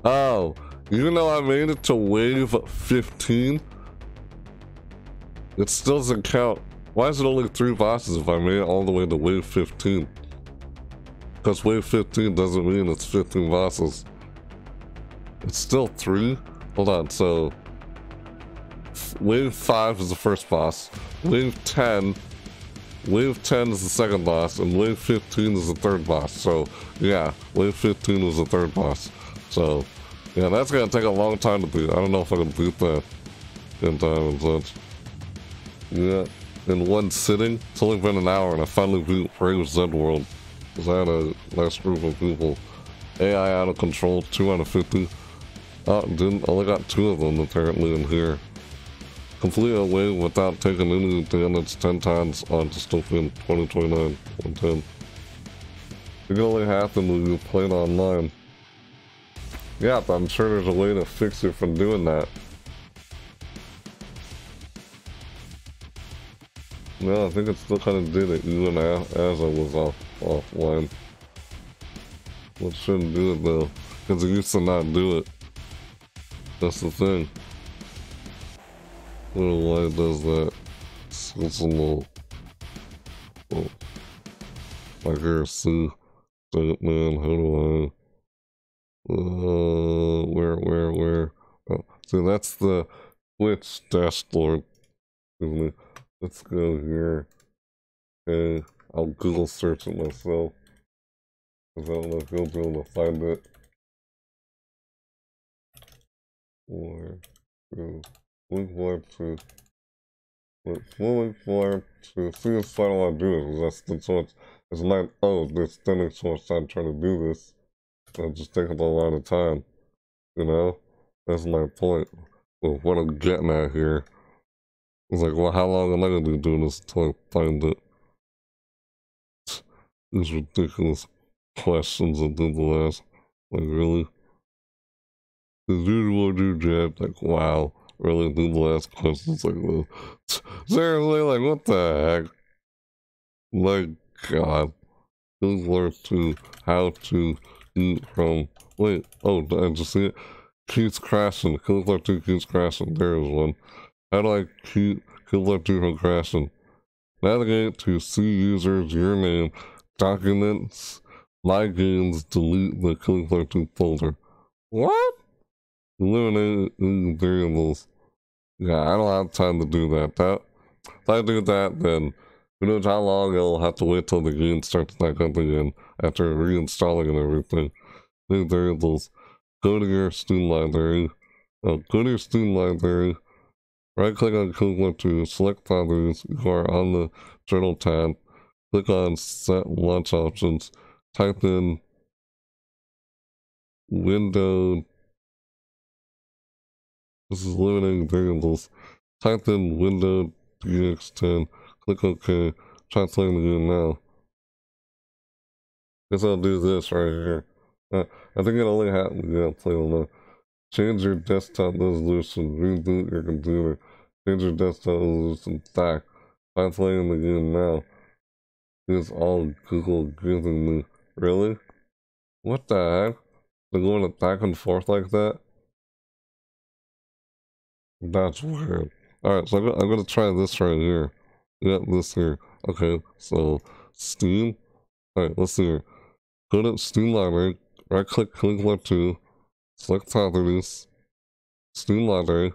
Oh, even though I made it to wave 15, it still doesn't count. Why is it only three bosses if I made it all the way to wave 15? Because wave 15 doesn't mean it's 15 bosses. It's still three? Hold on, so... Wave 5 is the first boss. Wave 10 Wave 10 is the second boss, and Wave 15 is the third boss. So, yeah, Wave 15 was the third boss. So, yeah, that's gonna take a long time to beat. I don't know if I can beat that in time and such. Yeah, in one sitting, it's only been an hour, and I finally beat Brave Zed World. Because I had a nice group of people. AI out of control, 2 out of 50. Oh, didn't, only got two of them apparently in here complete a wave without taking any damage 10 times on Dystopian 2029 110. It can only happen when you play it online. Yeah, but I'm sure there's a way to fix it from doing that. No, I think it still kind of did it even as I was off offline. Well, shouldn't do it though, because it used to not do it. That's the thing. I don't know why it does that. It's, it's a little... Oh. I hear Sue. It, man. How do I... Uh, where, where, where? Oh, see, that's the Twitch dashboard. Let's go here. Okay, I'll Google search it myself. Because I don't know if you'll be able to find it. Or, two. Link forward to look fully forward to see this final I do it. That's the source. It's not oh this spending so much time trying to do this. It just takes up a lot of time. You know? That's my point. With what I'm getting at here. It's like, well, how long am I gonna be doing this until I find it? These ridiculous questions I did the last. Like, really? The usual do jab, like, wow really do the last questions like this. Seriously, like what the heck? My god. Who's learned to how to eat from wait, oh I just see it? Keeps crashing. Killer 2 keeps crashing. There is one. How do I keep Killer 2 from crashing? Navigate to see users, your name, documents, games, delete the Killer 2 folder. What? eliminate variables. Yeah, I don't have time to do that. That if I do that, then who knows how long I'll have to wait till the game starts back up again after reinstalling and everything. Variables. Go to your student library. Oh, go to your student library. Right click on Code to select others. You are on the journal tab. Click on set launch options. Type in window this is limiting variables. Type in window dx10. Click OK. Try playing the game now. Guess I'll do this right here. Uh, I think it only happens. Yeah, play alone. Change your desktop resolution. Reboot your computer. Change your desktop resolution back. Try playing the game now. Here's all Google giving me. Really? What the heck? They're going back and forth like that? That's weird. Alright, so I'm I'm gonna try this right here. Yeah, this here. Okay, so Steam. Alright, let's see here. Go to Steam Library, right click Click Left 2, select properties, Steam Library,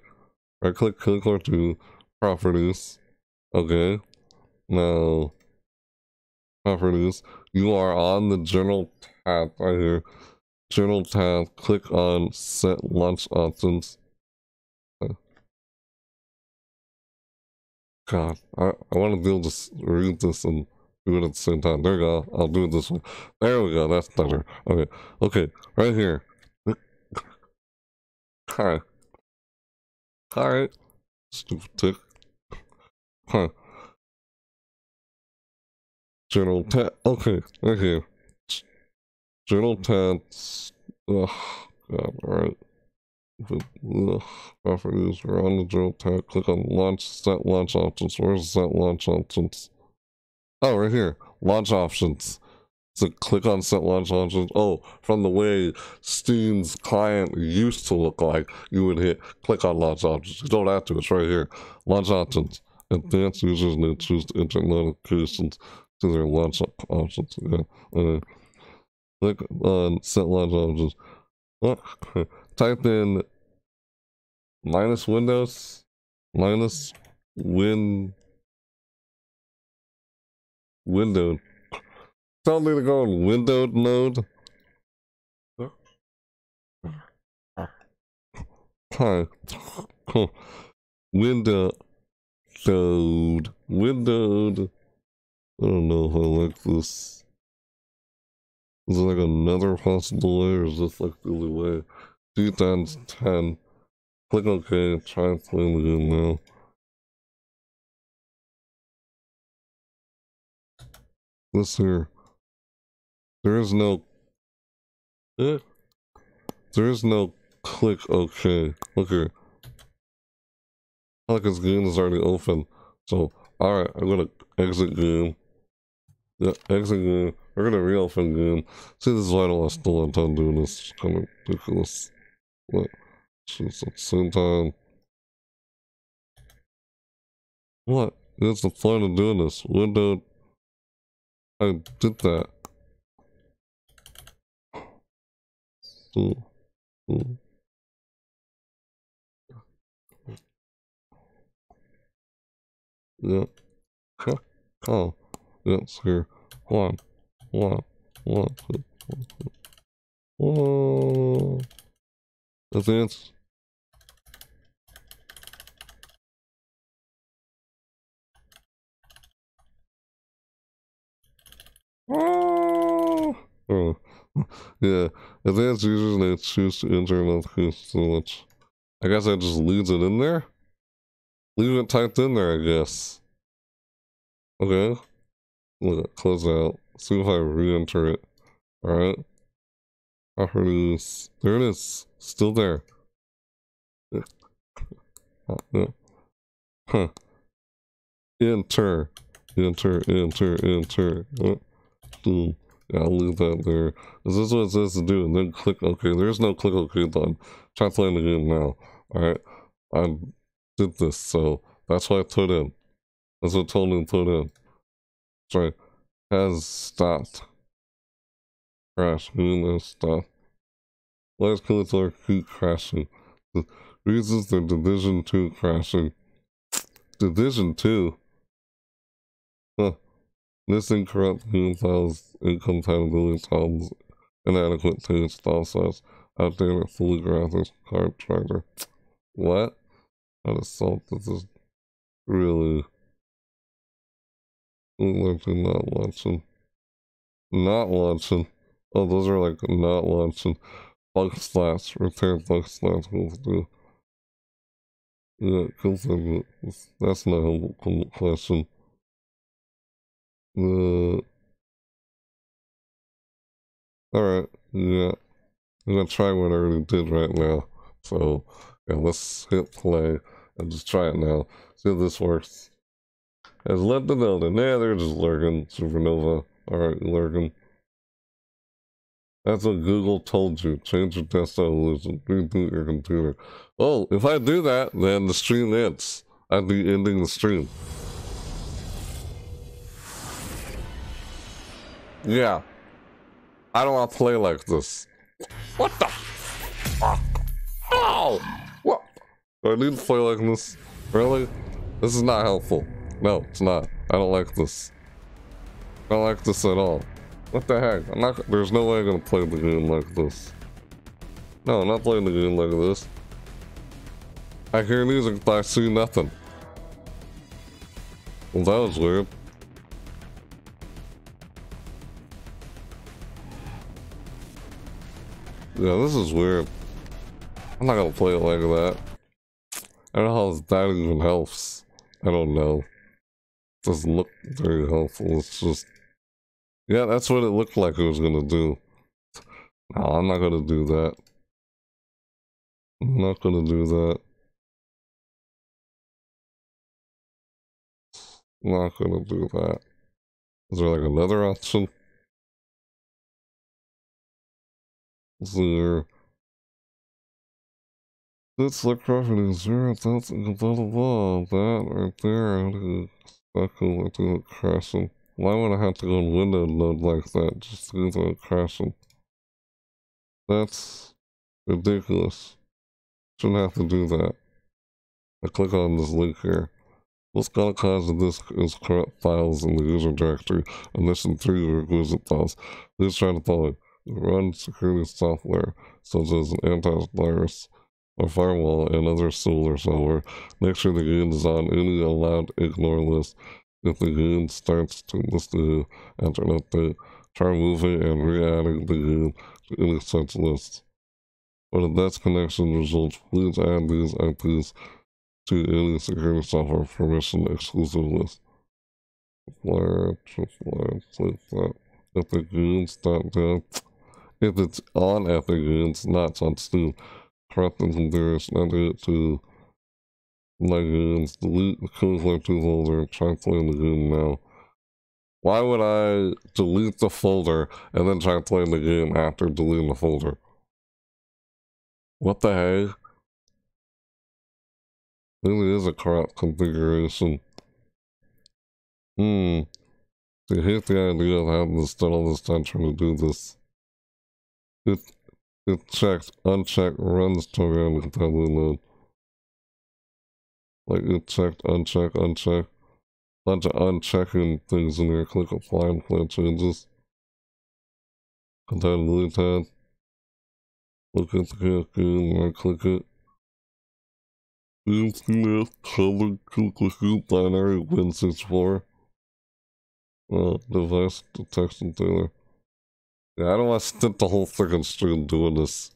right click Click Left 2, properties. Okay. Now, properties. You are on the general tab right here. General tab. Click on set launch options. God, I, I want to able to read this and do it at the same time. There we go. I'll do it this way. There we go. That's better. Okay. Okay. Right here. Hi. Alright. Stupid tick. Huh. General tab. Okay. Right here. General tabs. Ugh. God. Alright. Ugh. We're on the general tab. Click on launch. Set launch options. Where's set launch options? Oh, right here. Launch options. So click on set launch options. Oh, from the way Steam's client used to look like, you would hit click on launch options. You don't have to, it's right here. Launch options. Advanced users may choose to enter notifications to their launch options. Yeah. Uh, click on set launch options. Type in minus Windows minus win window. Tell me to go in windowed mode. Hi. Window. Windowed. Windowed. I don't know if I like this. Is there like another possible way, or is this like the only way? Two times ten. Click OK. Try playing the game now. This here. There is no. Eh? There is no click OK. Look here. Like this game is already open. So, alright, I'm gonna exit game. Yeah, exit game. We're gonna reopen game. See, this is why I don't still have time doing this. It's kind of ridiculous. What? Same time. What? That's the point of doing this. Window. I did that. So, so. Yeah. Oh. Yes, here. One. One. One. Oh. That's it. Oh. Yeah. Advanced users may choose to enter notifications so much. I guess I just leaves it in there? Leave it typed in there, I guess. Okay. Look, close out. See if I re-enter it. Alright. Properties. There it is. Still there. Uh. Huh. Enter. Enter, enter, enter. Yeah, I'll leave that there. Is this what it says to do? And then click OK. There's no click OK button. Try playing the game now. Alright. I did this, so that's what I put in. That's what it told me to put in. Sorry. Has stopped. Crash. Who has stopped. Let's kill it keep crashing. The reasons the Division 2 crashing. Division 2? This incorrupt human files incompatibility problems, inadequate to install size, outdated fully graphics card driver. What? To solve this is really likely not launching. Not launching. Oh, those are like not launching. Bug slash, repair bug slash will do. Yeah. That's humble com- question. Uh, Alright, yeah. I'm gonna try what I already did right now. So, yeah, let's hit play and just try it now. See if this works. Has let the know Yeah, they're just lurking. Supernova. Alright, lurking. That's what Google told you. Change your desktop solution. Reboot your computer. Oh, if I do that, then the stream ends. I'd be ending the stream. Yeah. I don't want to play like this. What the fuck? Oh! What? Do I need to play like this? Really? This is not helpful. No, it's not. I don't like this. I don't like this at all. What the heck? I'm not. There's no way I'm gonna play the game like this. No, I'm not playing the game like this. I hear music, but I see nothing. Well, that was weird. Yeah, this is weird. I'm not gonna play it like that. I don't know how that even helps. I don't know. Doesn't look very helpful. It's just, yeah, that's what it looked like it was gonna do. No, I'm not gonna do that. I'm not gonna do that. I'm not gonna do that. Is there like another option? Is there... This like property zero thousand blah blah blah that right there exactly like it crashing. Why would I have to go in window mode like that just to do the crashing? That's ridiculous. Shouldn't have to do that. I click on this link here. What's gonna cause the disk is corrupt files in the user directory and listen through requisite files. Please try to follow. Run security software such as an antivirus or firewall and other solar software. Make sure the game is on any allowed ignore list. If the game starts to list the after an try moving and re-adding the game to any such list. For the best connection results, please add these IPs to any security software permission exclusive list. Flip that. Epic Games, dot dev. If it's on Epic it's not on Steam, and embarrassed, add it to my games, delete the code 2 folder, try playing the game now. Why would I delete the folder and then try playing the game after deleting the folder? What the heck? Really is a corrupt configuration. Hmm. I hate the idea of having to spend all this time trying to do this. It, it checked, unchecked, runs compatibility mode. Like it checked, unchecked, unchecked. Bunch of unchecking things in here. Click apply and plan changes. Compatibility tab. Look at the game, I click it. Instant color click binary Win64. Uh, device detection tailor. Yeah, I don't want to stint the whole freaking stream doing this.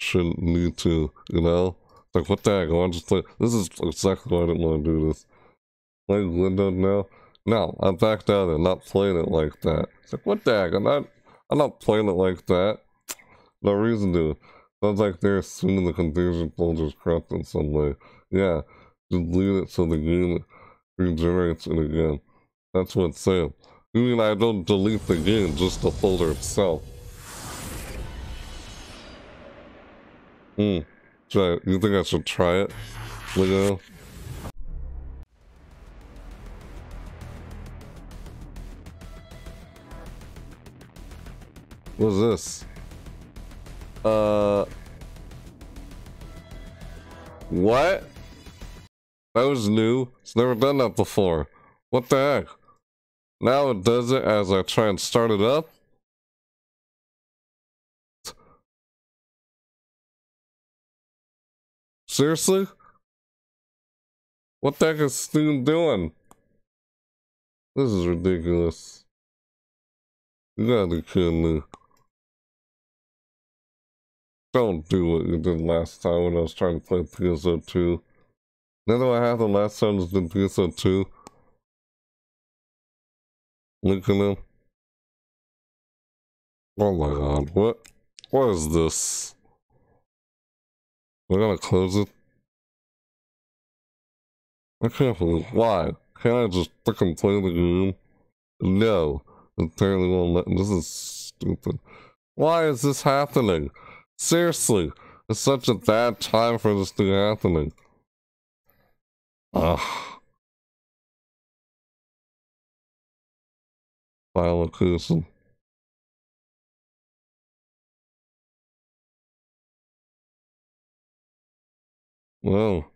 Shouldn't need to, you know? Like, what the heck? I want to just play. This is exactly why I didn't want to do this. Playing Window now? No, I'm backed out and not playing it like that. It's like, what the heck? I'm not, I'm not playing it like that. No reason to. Sounds like they're assuming the confusion folder is corrupt in some way. Yeah, delete it so the game regenerates it again. That's what it's saying. I mean, I don't delete the game, just the folder itself. Hmm. You think I should try it? Lego? What's this? Uh. What? That was new. It's never done that before. What the heck? Now it does it as I try and start it up? Seriously? What the heck is Steam doing? This is ridiculous. You gotta be kidding me. Don't do what you did last time when I was trying to play PSO2. Now that I have the last time I did PSO2. Look at them. Oh my god, what? What is this? We're gonna close it. I can't believe why. Can't I just fucking play the game? No. Apparently won't let this is stupid. Why is this happening? Seriously, it's such a bad time for this to be happening. Ugh. File location. Well.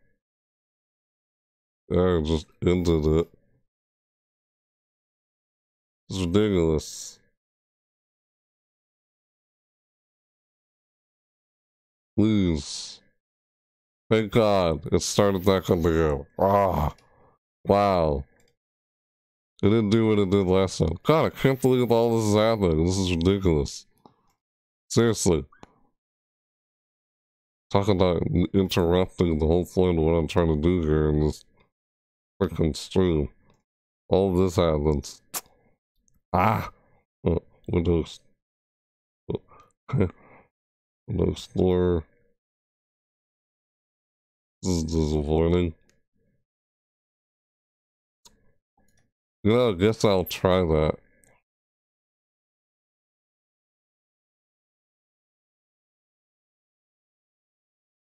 I just ended it. It's ridiculous. Please. Thank God it started back on the go. Ah. Wow. It didn't do what it did last time. God, I can't believe all this is happening. This is ridiculous. Seriously. Talk about interrupting the whole flow of what I'm trying to do here in this freaking stream. All this happens. Ah! Oh, Windows. Oh, Windows Explorer. This is disappointing. Know, I guess I'll try that.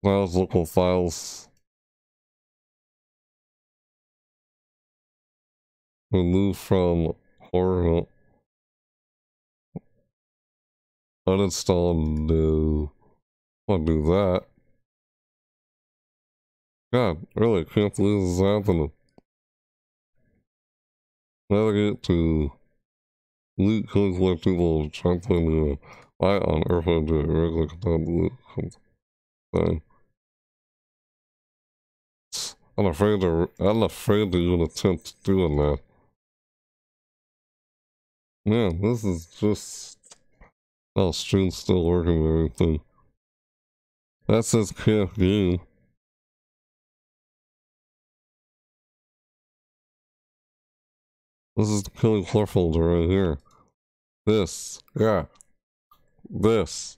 Files, local files. Remove from horror. Uninstall, no. I'll do that. God, really, can't believe this is happening. Navigate to loot codes like people trying to find the light on earth and do it content loot thing. I'm afraid to I'm afraid to even attempt doing that. Man, this is just oh stream's still working and everything. That says camp game. This is the killing folder right here. This, yeah. This.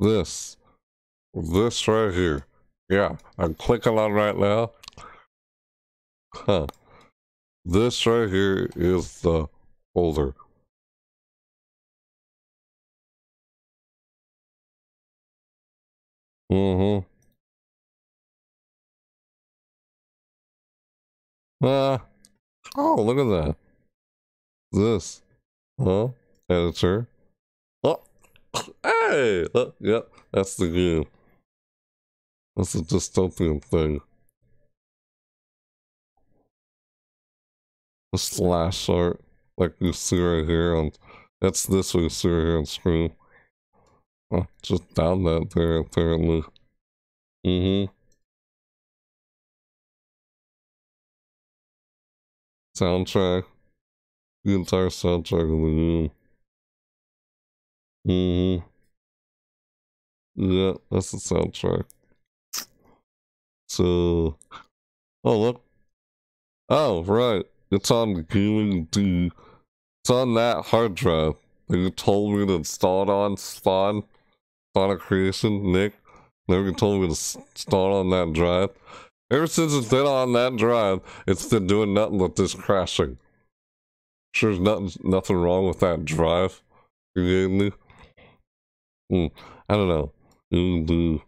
This. This right here. Yeah, I'm clicking on right now. Huh. This right here is the folder. Mm-hmm. Ah. Oh, look at that. This. Huh? Editor. Oh. Hey! Oh, yep, that's the game. That's a dystopian thing. The slash art, like you see right here on, that's this we see right here on screen. Oh, just down that there apparently. Mm-hmm. Soundtrack. The entire soundtrack of the game. Mm-hmm. Yeah, that's the soundtrack. So, oh look, oh right, it's on the D. It's on that hard drive that you told me to install it on Spawn, of Creation, Nick. Never told me to install on that drive. Ever since it's been on that drive, it's been doing nothing but just crashing. Sure, there's nothing, nothing wrong with that drive you. Hmm, I don't know. You do.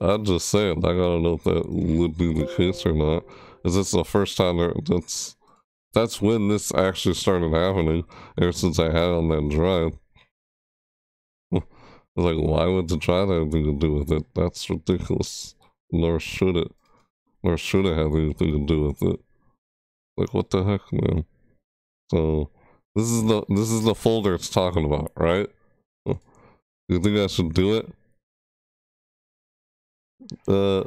I'm just saying, I gotta know if that would be the case or not. Is this the first time that's that's when this actually started happening, ever since I had on that drive. I was like, why would the drive have anything to do with it? That's ridiculous. Nor should it. Nor should it have anything to do with it. Like what the heck, man? So this is the this is the folder it's talking about, right? You think I should do it? Uh,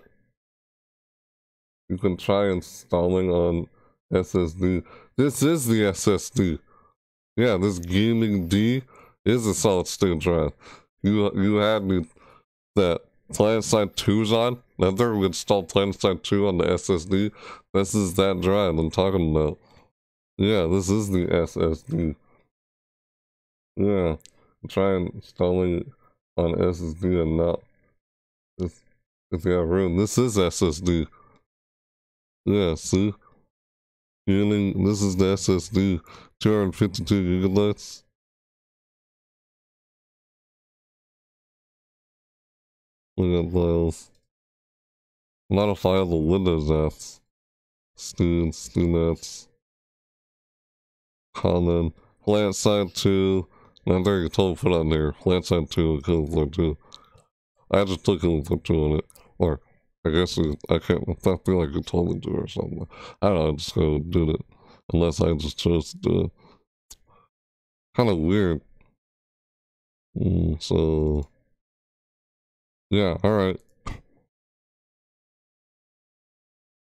you can try installing on SSD. This is the SSD. Yeah, this gaming D is a solid state drive. You you had me that PlanetSide 2's on. After we installed PlanetSide 2 on the SSD, this is that drive I'm talking about. Yeah, this is the SSD. Yeah, try installing on SSD and not if you have room. This is SSD. Yeah, see? Feeling this is the SSD, 252 gigabytes. Look at files. Modify the Windows apps. Students, students. Common. PlanetSide 2. I think you told put on there. PlanetSide 2 because there too. I just took up to on it. Or I guess it, I can't. I feel like it told me to or something. I don't know. I just go do it unless I just chose to do it. Kind of weird. Mm, so yeah, all right.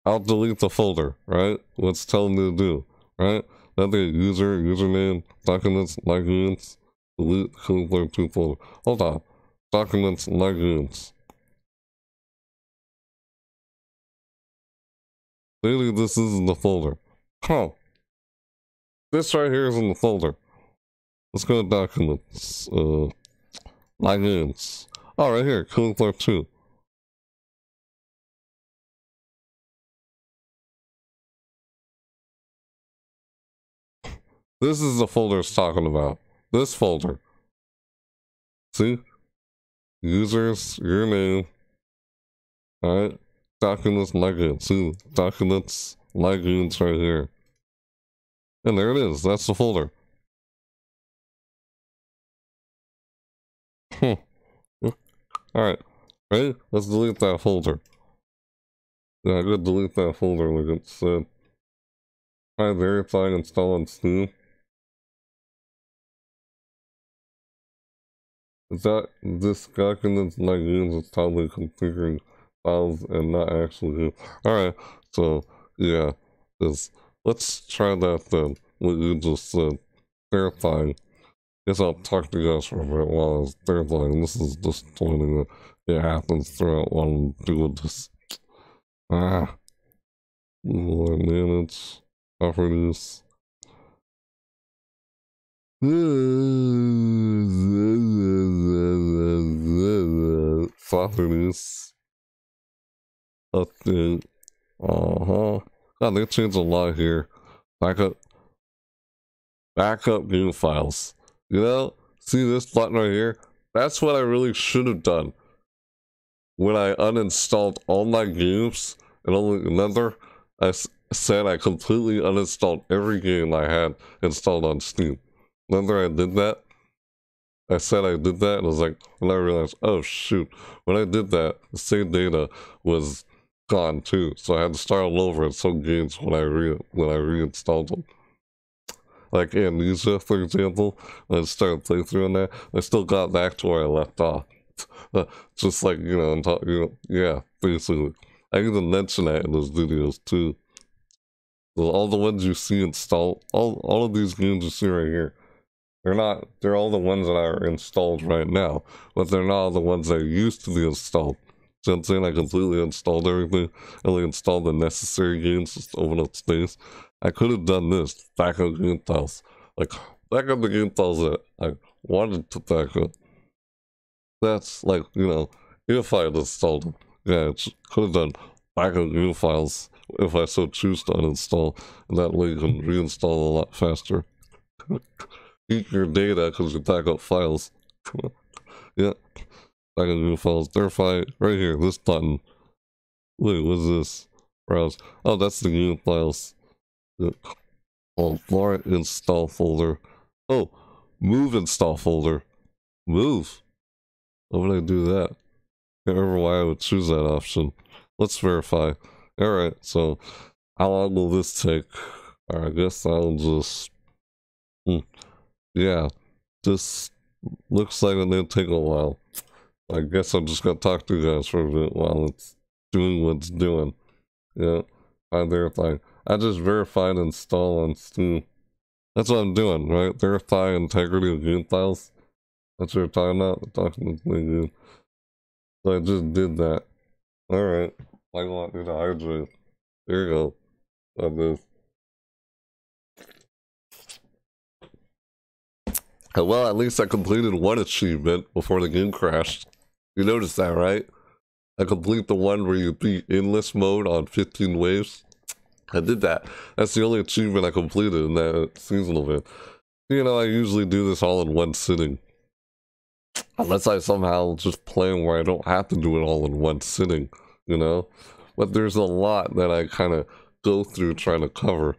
I'll delete the folder, right? What's telling me to do, right? The user, username, documents, legumes, delete Cooler 2 folder. Hold on. Documents, legumes. Clearly this isn't the folder. Huh. This right here is in the folder. Let's go to documents. Uh, legumes. Oh, right here, Cooler 2. This is the folder it's talking about. This folder. See? Users, your name. Alright? Documents, legumes. See? Documents, legumes right here. And there it is. That's the folder. Hmm. Alright. Ready? Let's delete that folder. Yeah, I could delete that folder like it said. Try verifying install on Steam. Is that this documents legumes is probably configuring files and not actually Alright, so yeah. This let's try that then. What you just said. Verifying. Guess I'll talk to you guys for a bit while I was verifying. This is disappointing that it happens throughout while I'm doing this. Ah. More manage properties. Properties. Update. Uh-huh. God, they changed a lot here. Backup. Backup game files. You know, see this button right here? That's what I really should have done. When I uninstalled all my games and only another, I said I completely uninstalled every game I had installed on Steam. Remember I did that? I said I did that and I was like, when I realized, oh shoot, when I did that, the same data was gone too. So I had to start all over and some games when I re when I reinstalled them. Like Amnesia, for example, I started on that, I still got back to where I left off. Uh, just like, you know, I'm talking, you know, yeah, basically. I even mention that in those videos too. All the ones you see installed, all, all of these games you see right here, they're not, they're all the ones that are installed right now, but they're not all the ones that used to be installed. So I'm saying I completely installed everything, only installed the necessary games, just open up space. I could have done this, backup game files. Like, backup the game files that uh, I wanted to back. That's like, you know, if I had installed them. Yeah, I could have done backup game files if I so choose to uninstall, and that way you can reinstall a lot faster. Keep your data because you back up files. yeah, back up new files. Verify right here, this button. Wait, what's this? Browse. Oh, that's the game files. Oh, more install folder. Oh, move install folder. Move. Why would I do that? I Can't remember why I would choose that option. Let's verify. Alright, so how long will this take? I guess I'll just. Hmm. Yeah, this looks like it may take a while. I guess I'm just gonna talk to you guys for a bit while it's doing what it's doing. Yeah, I verify. I just verified install on Steam. That's what I'm doing, right? Verify integrity of game files. That's what you're talking about? Documents they. So I just did that. Alright. I want you to hydrate. There you go. That is. Uh, Well, at least I completed one achievement before the game crashed. You noticed that, right? I complete the one where you beat endless mode on 15 waves. I did that. That's the only achievement I completed in that season of it. You know, I usually do this all in one sitting. Unless I somehow just plan where I don't have to do it all in one sitting, you know? But there's a lot that I kind of go through trying to cover.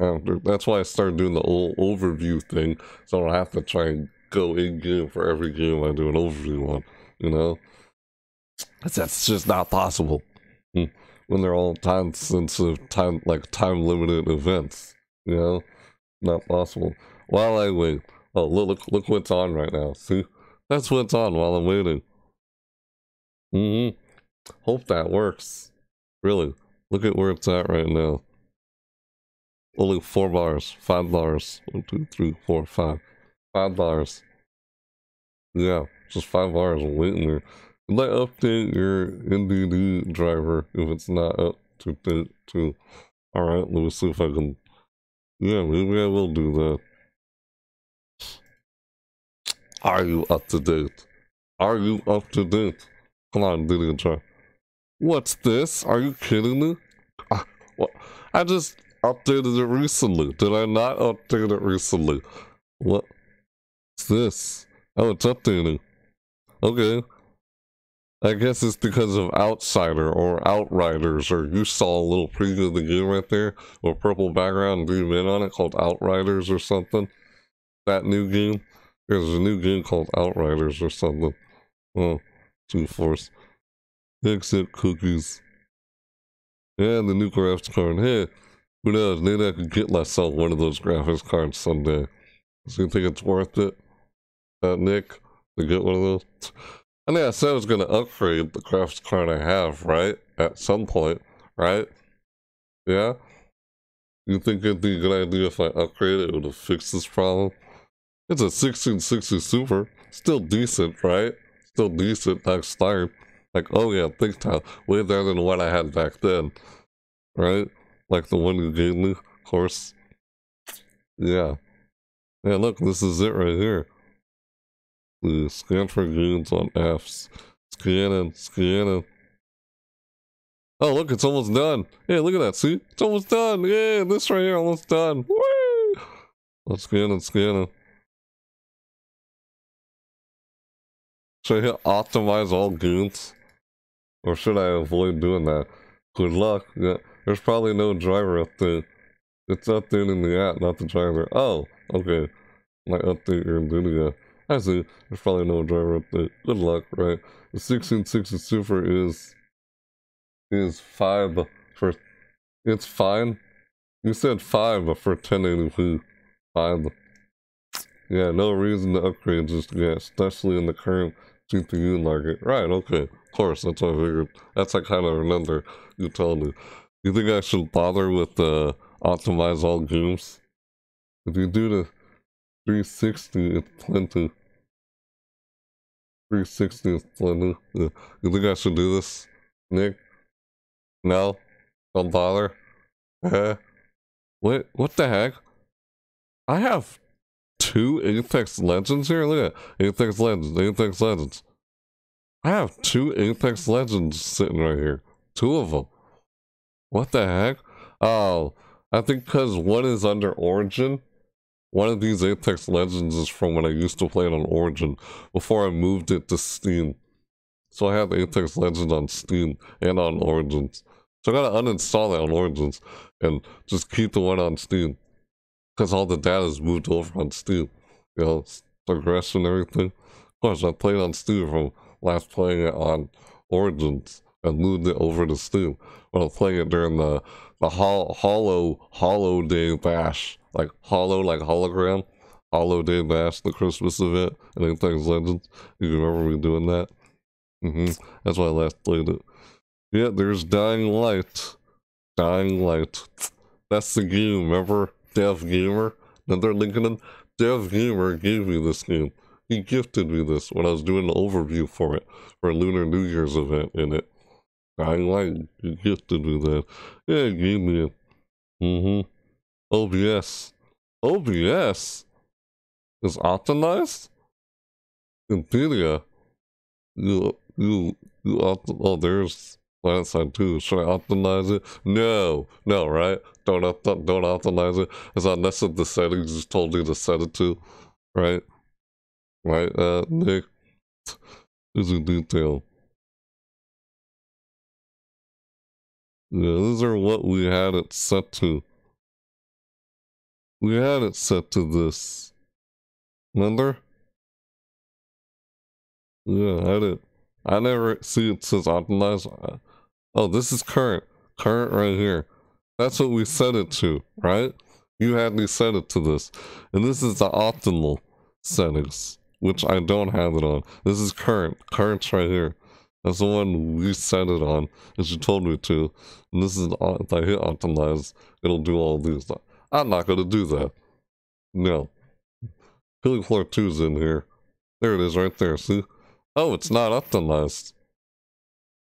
After. That's why I started doing the whole overview thing, so I don't have to try and go in game for every game I do an overview on, you know? that's just not possible. Hmm. When they're all time sensitive, time like time limited events, you know, not possible. While I wait, oh look, look, what's on right now. See, that's what's on while I'm waiting. Mm-hmm. Hope that works. Really, look at where it's at right now. Only four bars, five bars. One, two, three, four, five. Five bars. Yeah, just five bars waiting there. Let update your NDD driver if it's not up to date too. Alright, let me see if I can. Yeah, maybe I will do that. Are you up to date? Are you up to date? Come on, Diddy try. What's this? Are you kidding me? Ah, what? I just updated it recently. Did I not update it recently? What's this? Oh, it's updating. Okay. I guess it's because of Outsider or Outriders, or you saw a little preview of the game right there, with purple background, zoom in on it, called Outriders or something. That new game. There's a new game called Outriders or something. Oh, two force. Exit cookies. And the new graphics card. Hey, who knows? Maybe I could get myself one of those graphics cards someday. So you think it's worth it, uh, Nick, to get one of those? I mean, I said I was going to upgrade the graphics card I have, right? At some point, right? Yeah? You think it'd be a good idea if I upgrade it, it would fix this problem? It's a 1660 Super. Still decent, right? Still decent, not expired. Like, oh yeah, big time. Way better than what I had back then. Right? Like the one you gave me, of course. Yeah. Yeah, look, this is it right here. Э, the scan for gains on Fs. Scanning, scanning. Oh, look, it's almost done. Hey, look at that. See? It's almost done. Yeah, this right here, almost done. Woo! Let's scan it. Should I hit optimize all goons? Or should I avoid doing that? Good luck. Yeah, there's probably no driver update. It's updating the app, not the driver. Oh, okay. Might update your video. I see. There's probably no driver update. Good luck, right? The 1660 Super is is five for it's fine. You said five for 1080p. Five. Yeah, no reason to upgrade just yet, especially in the current GPU market. Right, okay. Of course, that's what I figured. That's I kind of remember you told me. You think I should bother with the optimize all games? If you do the 360, it's plenty. 360 is. Yeah. You think I should do this, Nick? No? Don't bother? Eh? Wait, what the heck? I have two Apex Legends here? Look at Apex Legends, Apex Legends. I have two Apex Legends sitting right here. Two of them. What the heck? Oh, I think because one is under Origin. One of these Apex Legends is from when I used to play it on Origin before I moved it to Steam. So I have Apex Legends on Steam and on Origins. So I gotta uninstall that on Origins and just keep the one on Steam. Because all the data is moved over on Steam. You know, progression and everything. Of course, I played on Steam from last playing it on Origins and moved it over to Steam. When I was playing it during the the hol- hollow hollow day bash, like hollow like hologram, hollow day bash, the Christmas event, and Apex Legends. You remember me doing that? Mm -hmm. That's why I last played it. Yeah, there's Dying Light. Dying Light. That's the game, remember? Dev Gamer? Another Lincoln Dev Gamer gave me this game. He gifted me this when I was doing the overview for it, for a Lunar New Year's event in it. Dying Light, he gifted me that. Yeah, he gave me it. Mm-hmm. OBS. OBS is optimized? Nvidia. You, you, you, opt- oh, there's Planet Side 2. Should I optimize it? No, no, right? Don't opt- don't optimize it. It's not necessarily the settings just told you to set it to, right? Right, uh, Nick? There's a detail. Yeah, these are what we had it set to. We had it set to this. Remember? Yeah, I did. I never see it says optimize. Oh, this is current. Current right here. That's what we set it to, right? You had me set it to this. And this is the optimal settings, which I don't have it on. This is current. Current's right here. That's the one we set it on, as you told me to. And this is, uh, if I hit optimize, it'll do all these. I'm not going to do that. No. Killing Floor 2's in here. There it is right there, see? Oh, it's not optimized.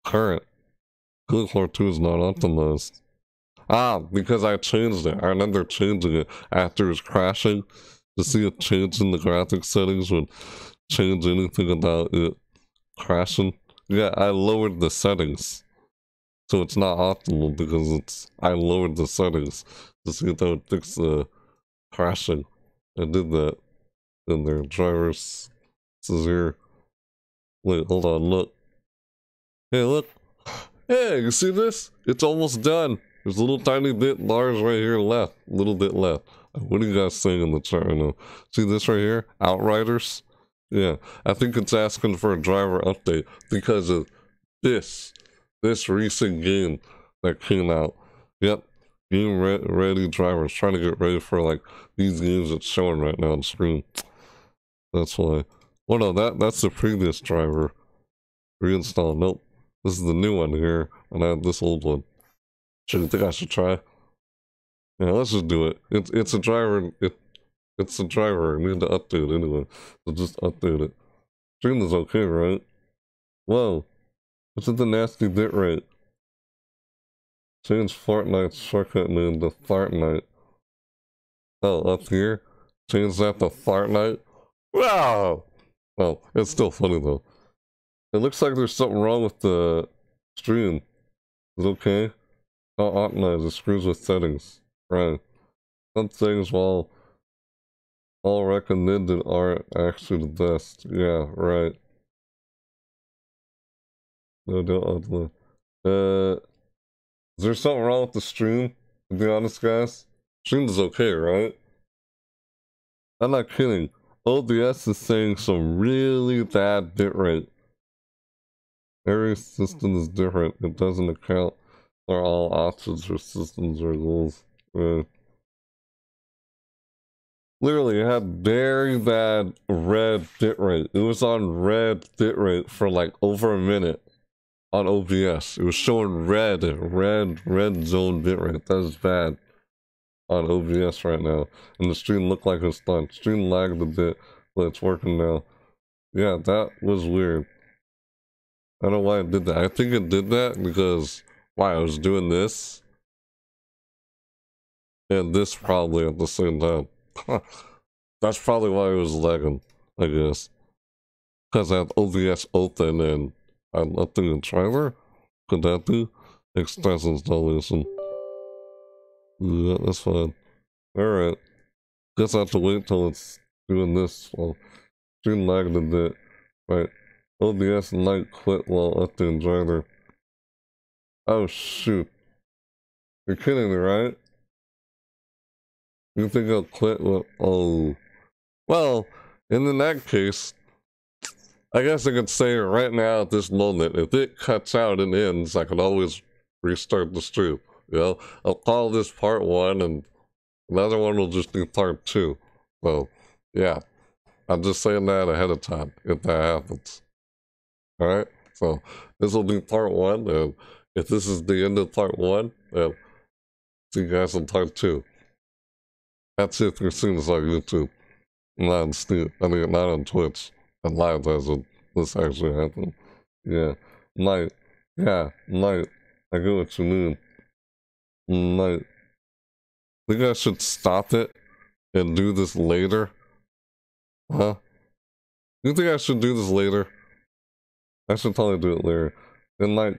Current. Killing Floor 2 is not optimized. Ah, because I changed it. I remember changing it after it was crashing. To see a change in the graphic settings would change anything about it crashing. Yeah, I lowered the settings. So it's not optimal because it's I lowered the settings to see if that would fix the crashing. I did that. And their drivers is here. Wait, hold on, look. Hey, look. Hey, you see this? It's almost done. There's a little tiny bit bars right here left. A little bit left. What are you guys saying in the chat right now? See this right here? Outriders? Yeah, I think it's asking for a driver update because of this, this recent game that came out. Yep, game re ready drivers trying to get ready for like these games that's showing right now on screen. That's why. Oh no, that that's the previous driver. Reinstall. Nope, this is the new one here, and I have this old one. Should you think I should try? Yeah, let's just do it. It's it's a driver. It it's a driver. I need to update anyway. So just update it. Stream is okay, right? Whoa. What's the nasty bit rate? Change Fortnite's shortcut name to Fortnite. Oh, up here? Change that to Fortnite? Wow! Well, it's still funny though. It looks like there's something wrong with the stream. Is okay? Not optimize, it screws with settings. Right. Some things while all recommended aren't actually the best. Yeah, right. No, don't. Uh, is there something wrong with the stream? To be honest, guys, stream is okay, right? I'm not kidding. OBS is saying some really bad bitrate. Every system is different. It doesn't account for all options or systems or goals. Yeah. Literally, it had very bad red bitrate. It was on red bitrate for like over a minute on OBS. It was showing red, red, red zone bitrate. That is bad on OBS right now. And the stream looked like it's done. Stream lagged a bit, but it's working now. Yeah, that was weird. I don't know why it did that. I think it did that because why I was doing this and this probably at the same time. That's probably why it was lagging, I guess. Because I have OBS open and The driver. Could that be? Express installation. Yeah, that's fine. Alright. Guess I have to wait till it's doing this. Well, stream lagged a bit. Right. Oh, OBS might quit while updating driver. Oh shoot. You're kidding me, right? You think I'll quit? Well, oh. Well, in that case, I guess I could say right now at this moment, if it cuts out and ends, I can always restart the stream. You know, I'll call this part one, and another one will just be part two. So, yeah, I'm just saying that ahead of time if that happens. All right, so this will be part one, and if this is the end of part one, then see you guys in part two. That's you're seeing this on YouTube. Not on. I mean, not on Twitch. As it, this actually happened. Yeah. Might. Yeah. Might. I get what you mean. Might. Think I should stop it and do this later? Huh? You think I should do this later? I should probably do it later. In like